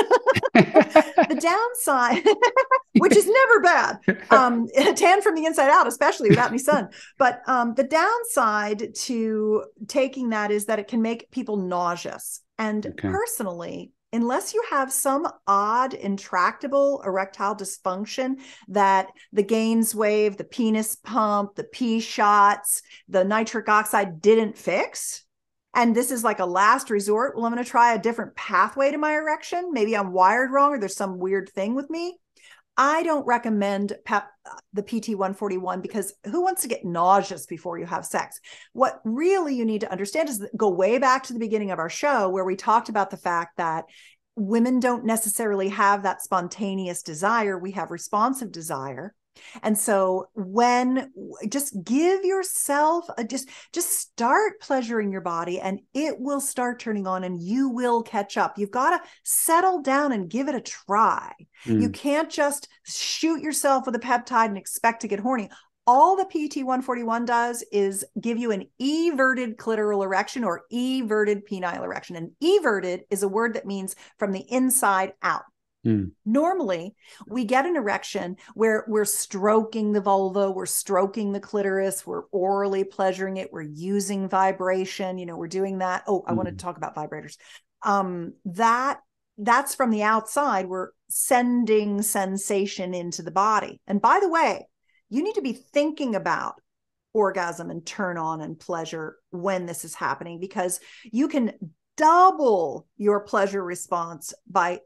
the downside, which is never bad, um, a tan from the inside out, especially without any sun. But um, the downside to taking that is that it can make people nauseous. And okay. personally, unless you have some odd intractable erectile dysfunction that the Gainswave the penis pump the p shots the nitric oxide didn't fix and this is like a last resort well i'm going to try a different pathway to my erection. Maybe i'm wired wrong or there's some weird thing with me I don't recommend pep, the PT 141 because who wants to get nauseous before you have sex? What really you need to understand is go way back to the beginning of our show where we talked about the fact that women don't necessarily have that spontaneous desire. We have responsive desire and so when just give yourself a just just start pleasuring your body and it will start turning on and you will catch up. You've got to settle down and give it a try. Mm. You can't just shoot yourself with a peptide and expect to get horny all the PT 141 does is give you an everted clitoral erection or everted penile erection. And everted is a word that means from the inside out. Mm. Normally, we get an erection where we're stroking the vulva, we're stroking the clitoris, we're orally pleasuring it, we're using vibration, you know, we're doing that. Oh, I mm. want to talk about vibrators. Um, that that's from the outside, we're sending sensation into the body. And by the way, you need to be thinking about orgasm and turn on and pleasure when this is happening because you can double your pleasure response by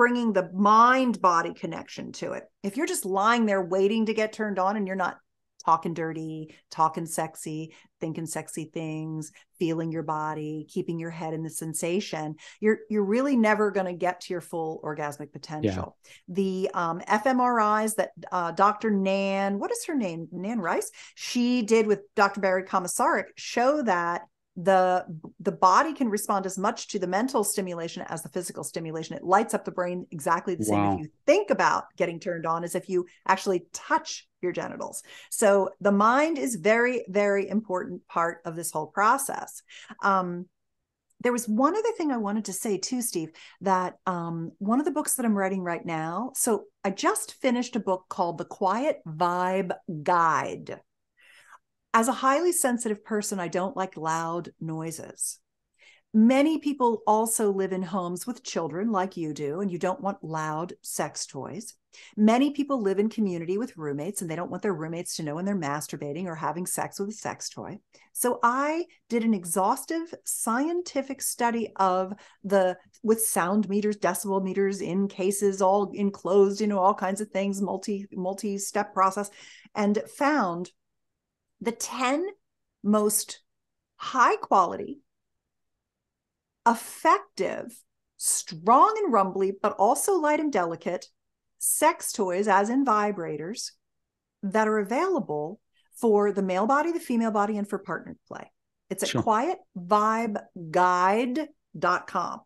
bringing the mind body connection to it. If you're just lying there waiting to get turned on and you're not talking dirty, talking sexy, thinking sexy things, feeling your body, keeping your head in the sensation, you're you're really never going to get to your full orgasmic potential. Yeah. The um, fMRIs that uh, Dr. Nan, what is her name? Nan Wise, she did with Dr. Barry Komisaruk show that the the body can respond as much to the mental stimulation as the physical stimulation it lights up the brain exactly the same wow. if you think about getting turned on as if you actually touch your genitals so the mind is very very important part of this whole process um, there was one other thing I wanted to say too, Steve, that um, one of the books that I'm writing right now. So I just finished a book called The Quiet Vibe Guide as a highly sensitive person, I don't like loud noises. Many people also live in homes with children like you do, and you don't want loud sex toys. Many people live in community with roommates and they don't want their roommates to know when they're masturbating or having sex with a sex toy. So I did an exhaustive scientific study of the with sound meters, decibel meters in cases all enclosed, you know, all kinds of things, multi multi-step process and found the 10 most high quality, effective, strong and rumbly, but also light and delicate sex toys, as in vibrators, that are available for the male body, the female body, and for partner play. It's at sure. quietvibeguide.com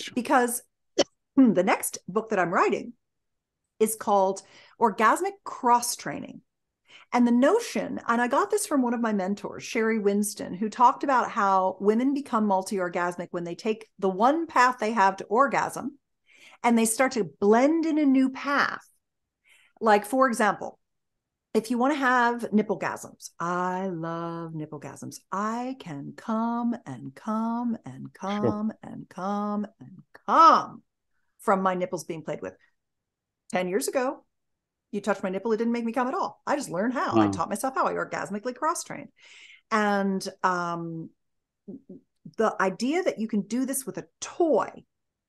sure. because the next book that I'm writing is called Orgasmic Cross Training. And the notion, and I got this from one of my mentors, Sheri Winston, who talked about how women become multi orgasmic when they take the one path they have to orgasm and they start to blend in a new path. Like, for example, if you want to have nipple gasms, I love nipple gasms. I can come and come and come sure. and come and come from my nipples being played with. 10 years ago, you touched my nipple, it didn't make me come at all. I just learned how. Wow. I taught myself how. I orgasmically cross trained. And um, the idea that you can do this with a toy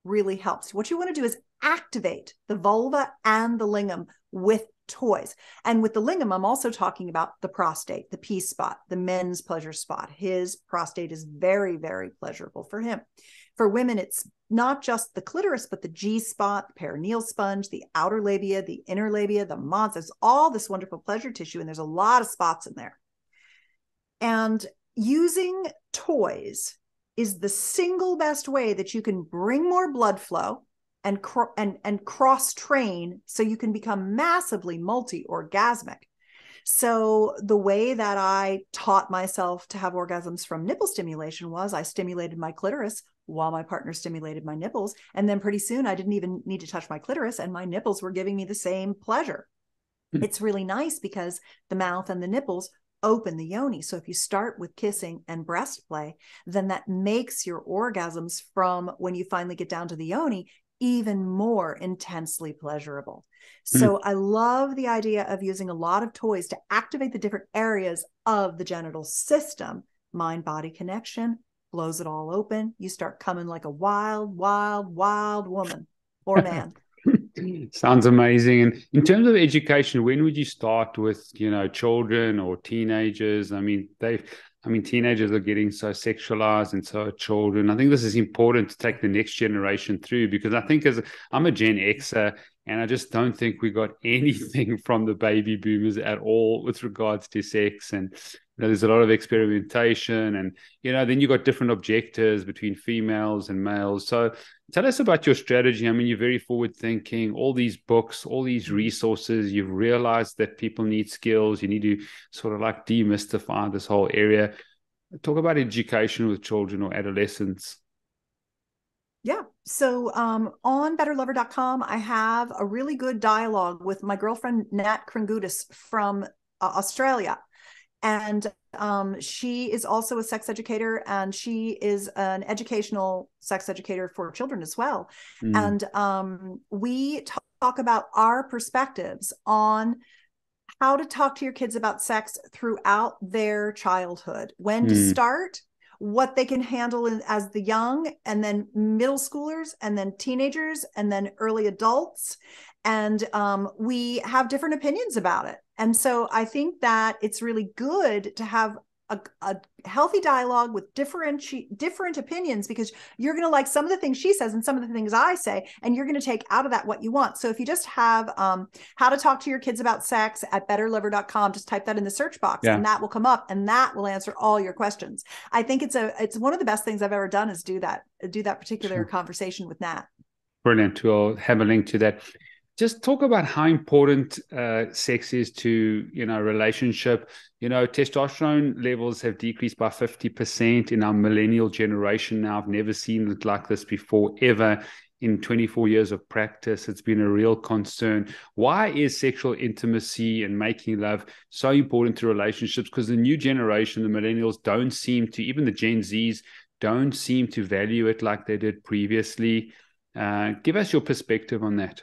really helps. What you want to do is activate the vulva and the lingam with toys. And with the lingam, I'm also talking about the prostate, the P spot, the men's pleasure spot. His prostate is very, very pleasurable for him. For women, it's not just the clitoris, but the G spot, the perineal sponge, the outer labia, the inner labia, the mons. There's all this wonderful pleasure tissue, and there's a lot of spots in there. And using toys is the single best way that you can bring more blood flow and and and cross train so you can become massively multi orgasmic. So the way that I taught myself to have orgasms from nipple stimulation was I stimulated my clitoris while my partner stimulated my nipples. And then pretty soon I didn't even need to touch my clitoris and my nipples were giving me the same pleasure. Mm-hmm. It's really nice because the mouth and the nipples open the yoni. So if you start with kissing and breast play, then that makes your orgasms from when you finally get down to the yoni even more intensely pleasurable. Mm-hmm. So I love the idea of using a lot of toys to activate the different areas of the genital system, mind body connection, blows it all open. You start coming like a wild, wild, wild woman or man. Sounds amazing. And in terms of education, when would you start with, you know, children or teenagers? I mean, they I mean, teenagers are getting so sexualized and so are children. I think this is important to take the next generation through because I think as I'm a Gen Xer and I just don't think we got anything from the baby boomers at all with regards to sex. And know, there's a lot of experimentation and you know then you've got different objectives between females and males. So tell us about your strategy. I mean you're very forward thinking all these books all these resources you've realized that people need skills. You need to sort of like demystify this whole area. Talk about education with children or adolescents. Yeah. So um, on betterlover.com, I have a really good dialogue with my girlfriend, Nat Kringoudis from uh, Australia and um, she is also a sex educator and she is an educational sex educator for children as well mm. and um, we talk about our perspectives on how to talk to your kids about sex throughout their childhood when mm. to start what they can handle in, as the young and then middle schoolers and then teenagers and then early adults and um, we have different opinions about it And so I think that it's really good to have a, a healthy dialogue with different different opinions because you're going to like some of the things she says and some of the things I say and you're going to take out of that what you want. So if you just have um, how to talk to your kids about sex at betterlover.com just type that in the search box yeah. and that will come up and that will answer all your questions. I think it's a it's one of the best things I've ever done is do that do that particular sure. conversation with Nat. Brilliant. We'll have a link to that just talk about how important uh, sex is to you know relationship. You know testosterone levels have decreased by 50% in our millennial generation now. I've never seen it like this before ever in 24 years of practice. It's been a real concern. Why is sexual intimacy and making love so important to relationships? Because the new generation the millennials don't seem to even the gen z's don't seem to value it like they did previously. Uh, give us your perspective on that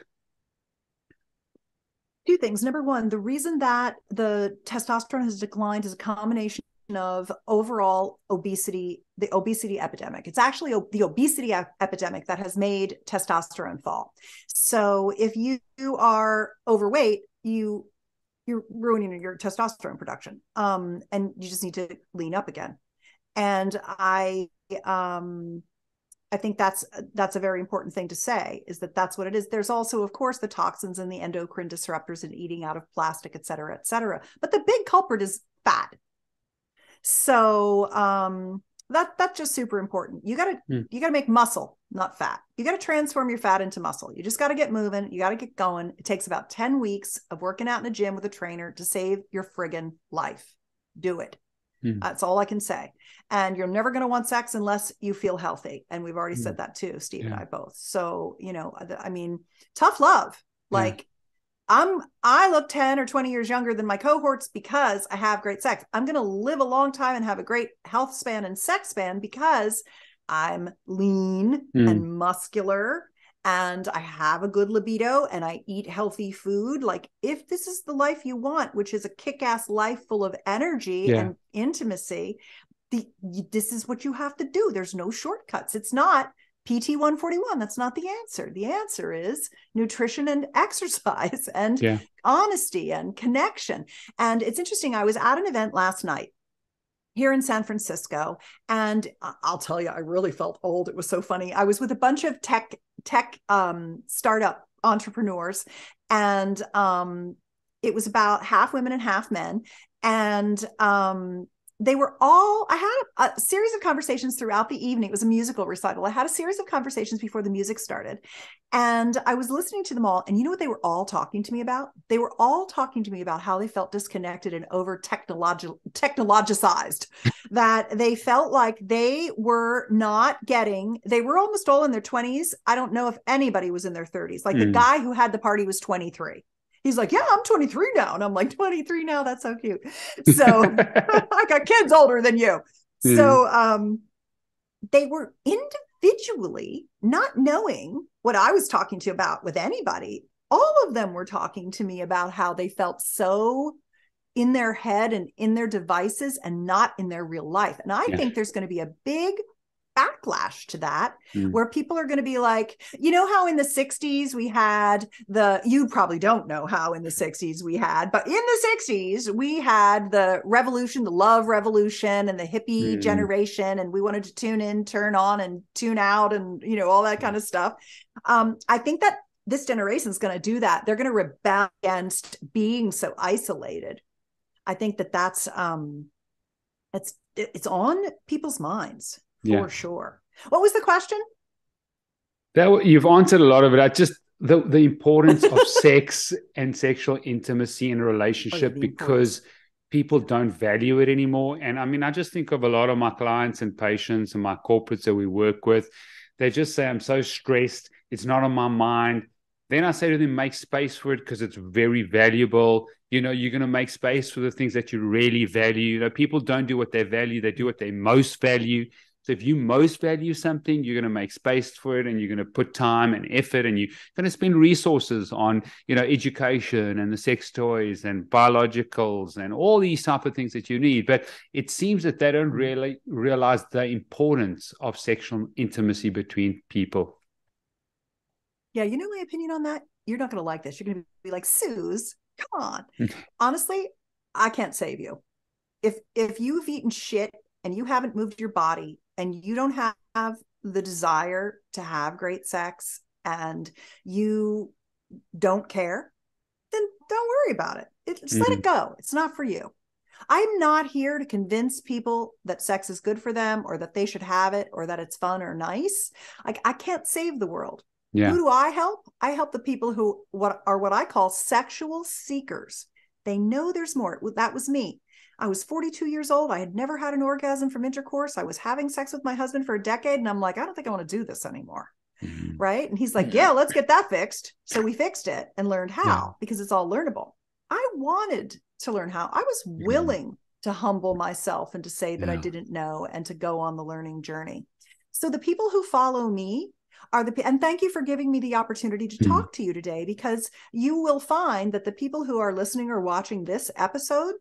two things. Number one, the reason that the testosterone has declined is a combination of overall obesity, the obesity epidemic. It's actually the obesity epidemic that has made testosterone fall. So if you are overweight, you you're ruining your testosterone production, um, and you just need to lean up again. And I um, I think that's that's a very important thing to say is that that's what it is. There's also, of course, the toxins and the endocrine disruptors and eating out of plastic, et cetera, et cetera. But the big culprit is fat. So um, that that's just super important. You gotta mm. you gotta make muscle, not fat. You gotta transform your fat into muscle. You just gotta get moving. You gotta get going. It takes about ten weeks of working out in a gym with a trainer to save your friggin' life. Do it. Mm. That's all I can say. And you're never going to want sex unless you feel healthy. And we've already mm. said that too, Steve yeah. and I both. So, you know, I mean, tough love. Like, yeah. I'm I look 10 or 20 years younger than my cohorts because I have great sex. I'm going to live a long time and have a great health span and sex span because I'm lean mm. and muscular and I have a good libido and I eat healthy food, like if this is the life you want, which is a kick-ass life full of energy yeah. and intimacy, the this is what you have to do. There's no shortcuts. It's not PT 141. That's not the answer. The answer is nutrition and exercise and yeah. honesty and connection. And it's interesting. I was at an event last night here in San Francisco. And I'll tell you, I really felt old. It was so funny. I was with a bunch of tech tech um, startup entrepreneurs, and um, it was about half women and half men. And um, they were all i had a, series of conversations throughout the evening. It was a musical recital. I had a series of conversations before the music started. And i was listening to them all. And you know what they were all talking to me about? They were all talking to me about how they felt disconnected and over technologi- technologicized that they felt like they were not getting they were almost all in their 20s i don't know if anybody was in their 30s like mm. the hmm. guy who had the party was 23 he's like, Yeah, I'm 23 now. And I'm like, 23 now. That's so cute. So I got kids older than you. Mm. So um, they were individually not knowing what I was talking to about with anybody. All of them were talking to me about how they felt so in their head and in their devices and not in their real life. And I yeah. think there's going to be a big backlash to that mm. where people are going to be like you know how in the 60s we had the you probably don't know how in the 60s we had but in the 60s we had the revolution the love revolution and the hippie mm. generation and we wanted to tune in turn on and tune out and you know all that kind of stuff um, i think that this generation is going to do that they're going to rebel against being so isolated i think that that's um it's it's on people's minds yeah. for sure. What was the question? That you've answered a lot of it. I just the the importance of sex and sexual intimacy in a relationship oh, because people don't value it anymore. And I mean, I just think of a lot of my clients and patients and my corporates that we work with. They just say, I'm so stressed. It's not on my mind. Then I say to them, make space for it because it's very valuable. You know, you're going to make space for the things that you really value. You know, people don't do what they value, they do what they most value. So if you most value something, you're going to make space for it and you're going to put time and effort and you're going to spend resources on, you know, education and the sex toys and biologicals and all these type of things that you need. But it seems that they don't mm-hmm. really realize the importance of sexual intimacy between people. Yeah, you know my opinion on that? You're not going to like this. You're going to be like, Suze, Come on. Hmm. Honestly, I can't save you. If if you've eaten shit and you haven't moved your body and you don't have, the desire to have great sex and you don't care, then don't worry about it. it just mm-hmm. let it mm-hmm. go. It's not for you. I'm not here to convince people that sex is good for them or that they should have it or that it's fun or nice. Like I can't save the world. Yeah. Who do I help? I help the people who what are what I call sexual seekers. They know there's more. That was me. I was 42 years old. I had never had an orgasm from intercourse. I was having sex with my husband for a decade and I'm like, I don't think I want to do this anymore. Mm-hmm. Right? And he's like, yeah. yeah, let's get that fixed. So we fixed it and learned how yeah. because it's all learnable. I wanted to learn how. I was willing to humble myself and to say that yeah. I didn't know and to go on the learning journey. So the people who follow me are the and thank you for giving me the opportunity to mm-hmm. talk to you today because you will find that the people who are listening or watching this episode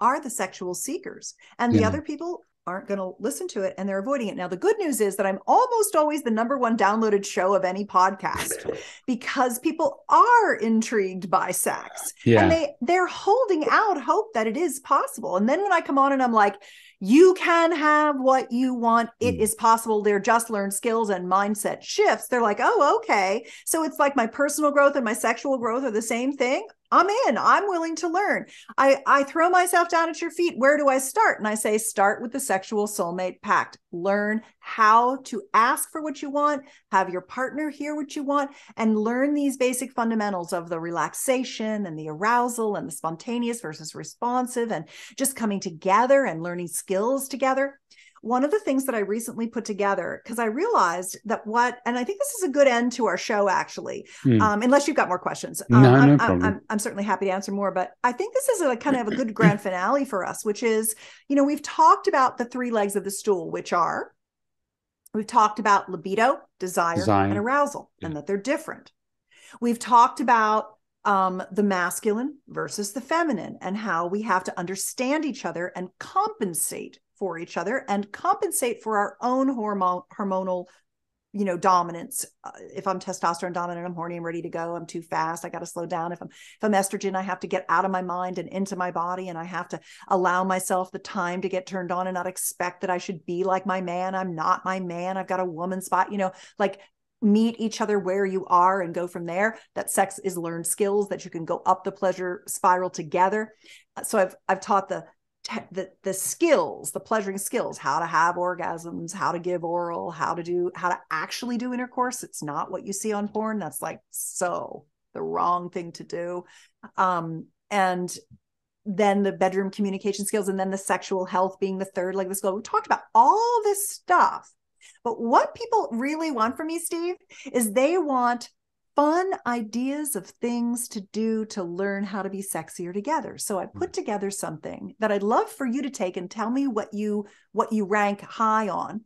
are the sexual seekers and the yeah. other people aren't going to listen to it and they're avoiding it. Now, the good news is that I'm almost always the number one downloaded show of any podcast because people are intrigued by sex yeah. and they they're holding out hope that it is possible. And then when I come on and I'm like, you can have what you want. It mm. is possible. They're just learned skills and mindset shifts. They're like, oh, okay. So it's like my personal growth and my sexual growth are the same thing. I'm in. I'm willing to learn. I, I throw myself down at your feet. Where do I start? And I say, start with the sexual soulmate pact. Learn how to ask for what you want, have your partner hear what you want, and learn these basic fundamentals of the relaxation and the arousal and the spontaneous versus responsive and just coming together and learning skills together one of the things that I recently put together, because I realized that what, and I think this is a good end to our show, actually, mm. um, unless you've got more questions. Um, no, I'm, no problem. I'm, I'm, certainly happy to answer more, but I think this is a kind of a good grand finale for us, which is, you know, we've talked about the three legs of the stool, which are, we've talked about libido, desire, desire. and arousal, yeah. and that they're different. We've talked about um, the masculine versus the feminine and how we have to understand each other and compensate for each other and compensate for our own hormone hormonal you know dominance. Uh, if i'm testosterone dominant i'm horny i'm ready to go i'm too fast i got to slow down. If i'm if i'm estrogen i have to get out of my mind and into my body and i have to allow myself the time to get turned on and not expect that i should be like my man. I'm not my man. I've got a woman spot you know like meet each other where you are and go from there. That sex is learned skills that you can go up the pleasure spiral together. So i've i've taught the the the skills the pleasuring skills how to have orgasms how to give oral how to do how to actually do intercourse. It's not what you see on porn. That's like so the wrong thing to do. Um and then the bedroom communication skills and then the sexual health being the third leg of the skill we talked about all this stuff but what people really want from me steve is they want fun ideas of things to do to learn how to be sexier together. So I put mm. together something that I'd love for you to take and tell me what you what you rank high on.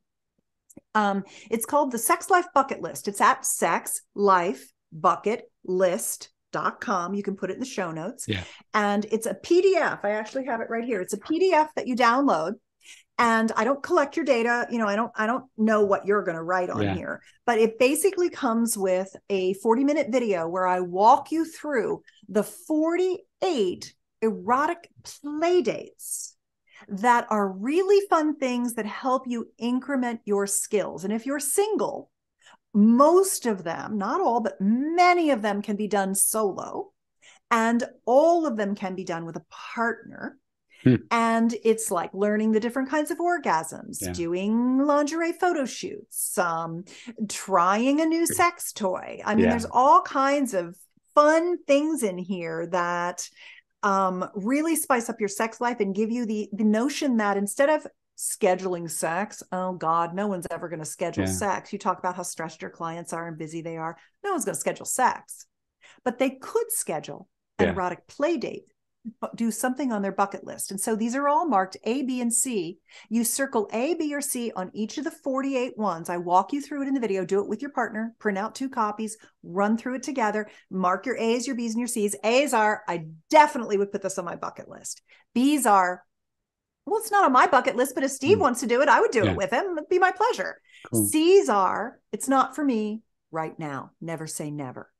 Um, it's called the Sex Life Bucket List. It's at Sex Life Bucket List dot com you can put it in the show notes yeah and it's a pdf i actually have it right here it's a pdf that you download and i don't collect your data you know i don't i don't know what you're going to write on yeah. here but it basically comes with a 40 minute video where i walk you through the 48 erotic play dates that are really fun things that help you increment your skills and if you're single most of them not all but many of them can be done solo and all of them can be done with a partner Hmm. And it's like learning the different kinds of orgasms, yeah. doing lingerie photo shoots, um, trying a new sex toy. I mean, yeah. there's all kinds of fun things in here that um, really spice up your sex life and give you the the notion that instead of scheduling sex, oh God, no one's ever going to schedule yeah. sex. You talk about how stressed your clients are and busy they are. No one's going to schedule sex, but they could schedule an erotic play date do something on their bucket list. And so these are all marked A, B, and C. You circle A, B, or C on each of the 48 ones. I walk you through it in the video. Do it with your partner, print out two copies, run through it together, mark your A's, your B's, and your C's. A's are, I definitely would put this on my bucket list. B's are, well, it's not on my bucket list, but if Steve mm. wants to do it, I would do yeah. it with him. It'd be my pleasure. Cool. C's are, it's not for me right now. Never say never.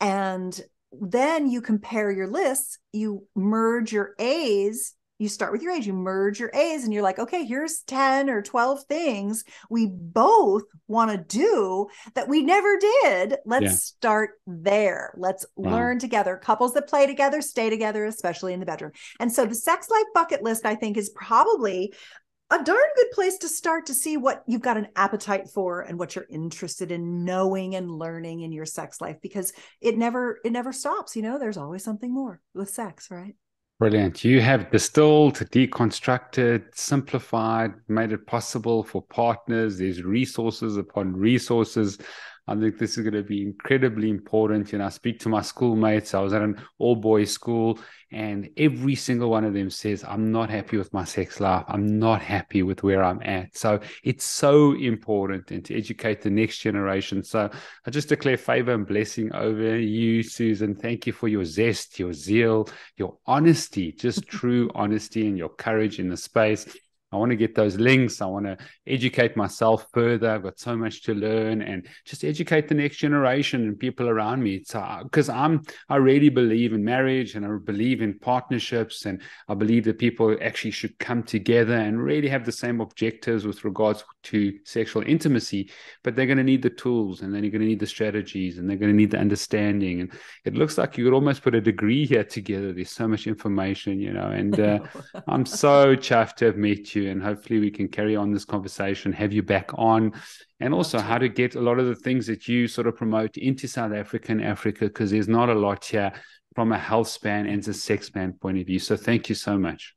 And then you compare your lists, you merge your A's you start with your age, you merge your A's, and you're like, okay, here's 10 or 12 things we both want to do that we never did. Let's yeah. start there. Let's wow. learn together. Couples that play together stay together, especially in the bedroom. And so the sex life bucket list, I think, is probably a darn good place to start to see what you've got an appetite for and what you're interested in knowing and learning in your sex life because it never it never stops you know there's always something more with sex right Brilliant. You have distilled, deconstructed, simplified, made it possible for partners. There's resources upon resources I think this is going to be incredibly important. You know, I speak to my schoolmates. I was at an all boys school, and every single one of them says, I'm not happy with my sex life. I'm not happy with where I'm at. So it's so important and to educate the next generation. So I just declare favor and blessing over you, Susan. Thank you for your zest, your zeal, your honesty, just true honesty and your courage in the space. I want to get those links. I want to educate myself further. I've got so much to learn and just educate the next generation and people around me. Because uh, I'm, I really believe in marriage and I believe in partnerships and I believe that people actually should come together and really have the same objectives with regards to sexual intimacy. But they're going to need the tools and then you're going to need the strategies and they're going to need the understanding. And it looks like you could almost put a degree here together. There's so much information, you know, and uh, I'm so chuffed to have met you and hopefully, we can carry on this conversation, have you back on, and also how to get a lot of the things that you sort of promote into South Africa and Africa, because there's not a lot here from a health span and a sex span point of view. So, thank you so much.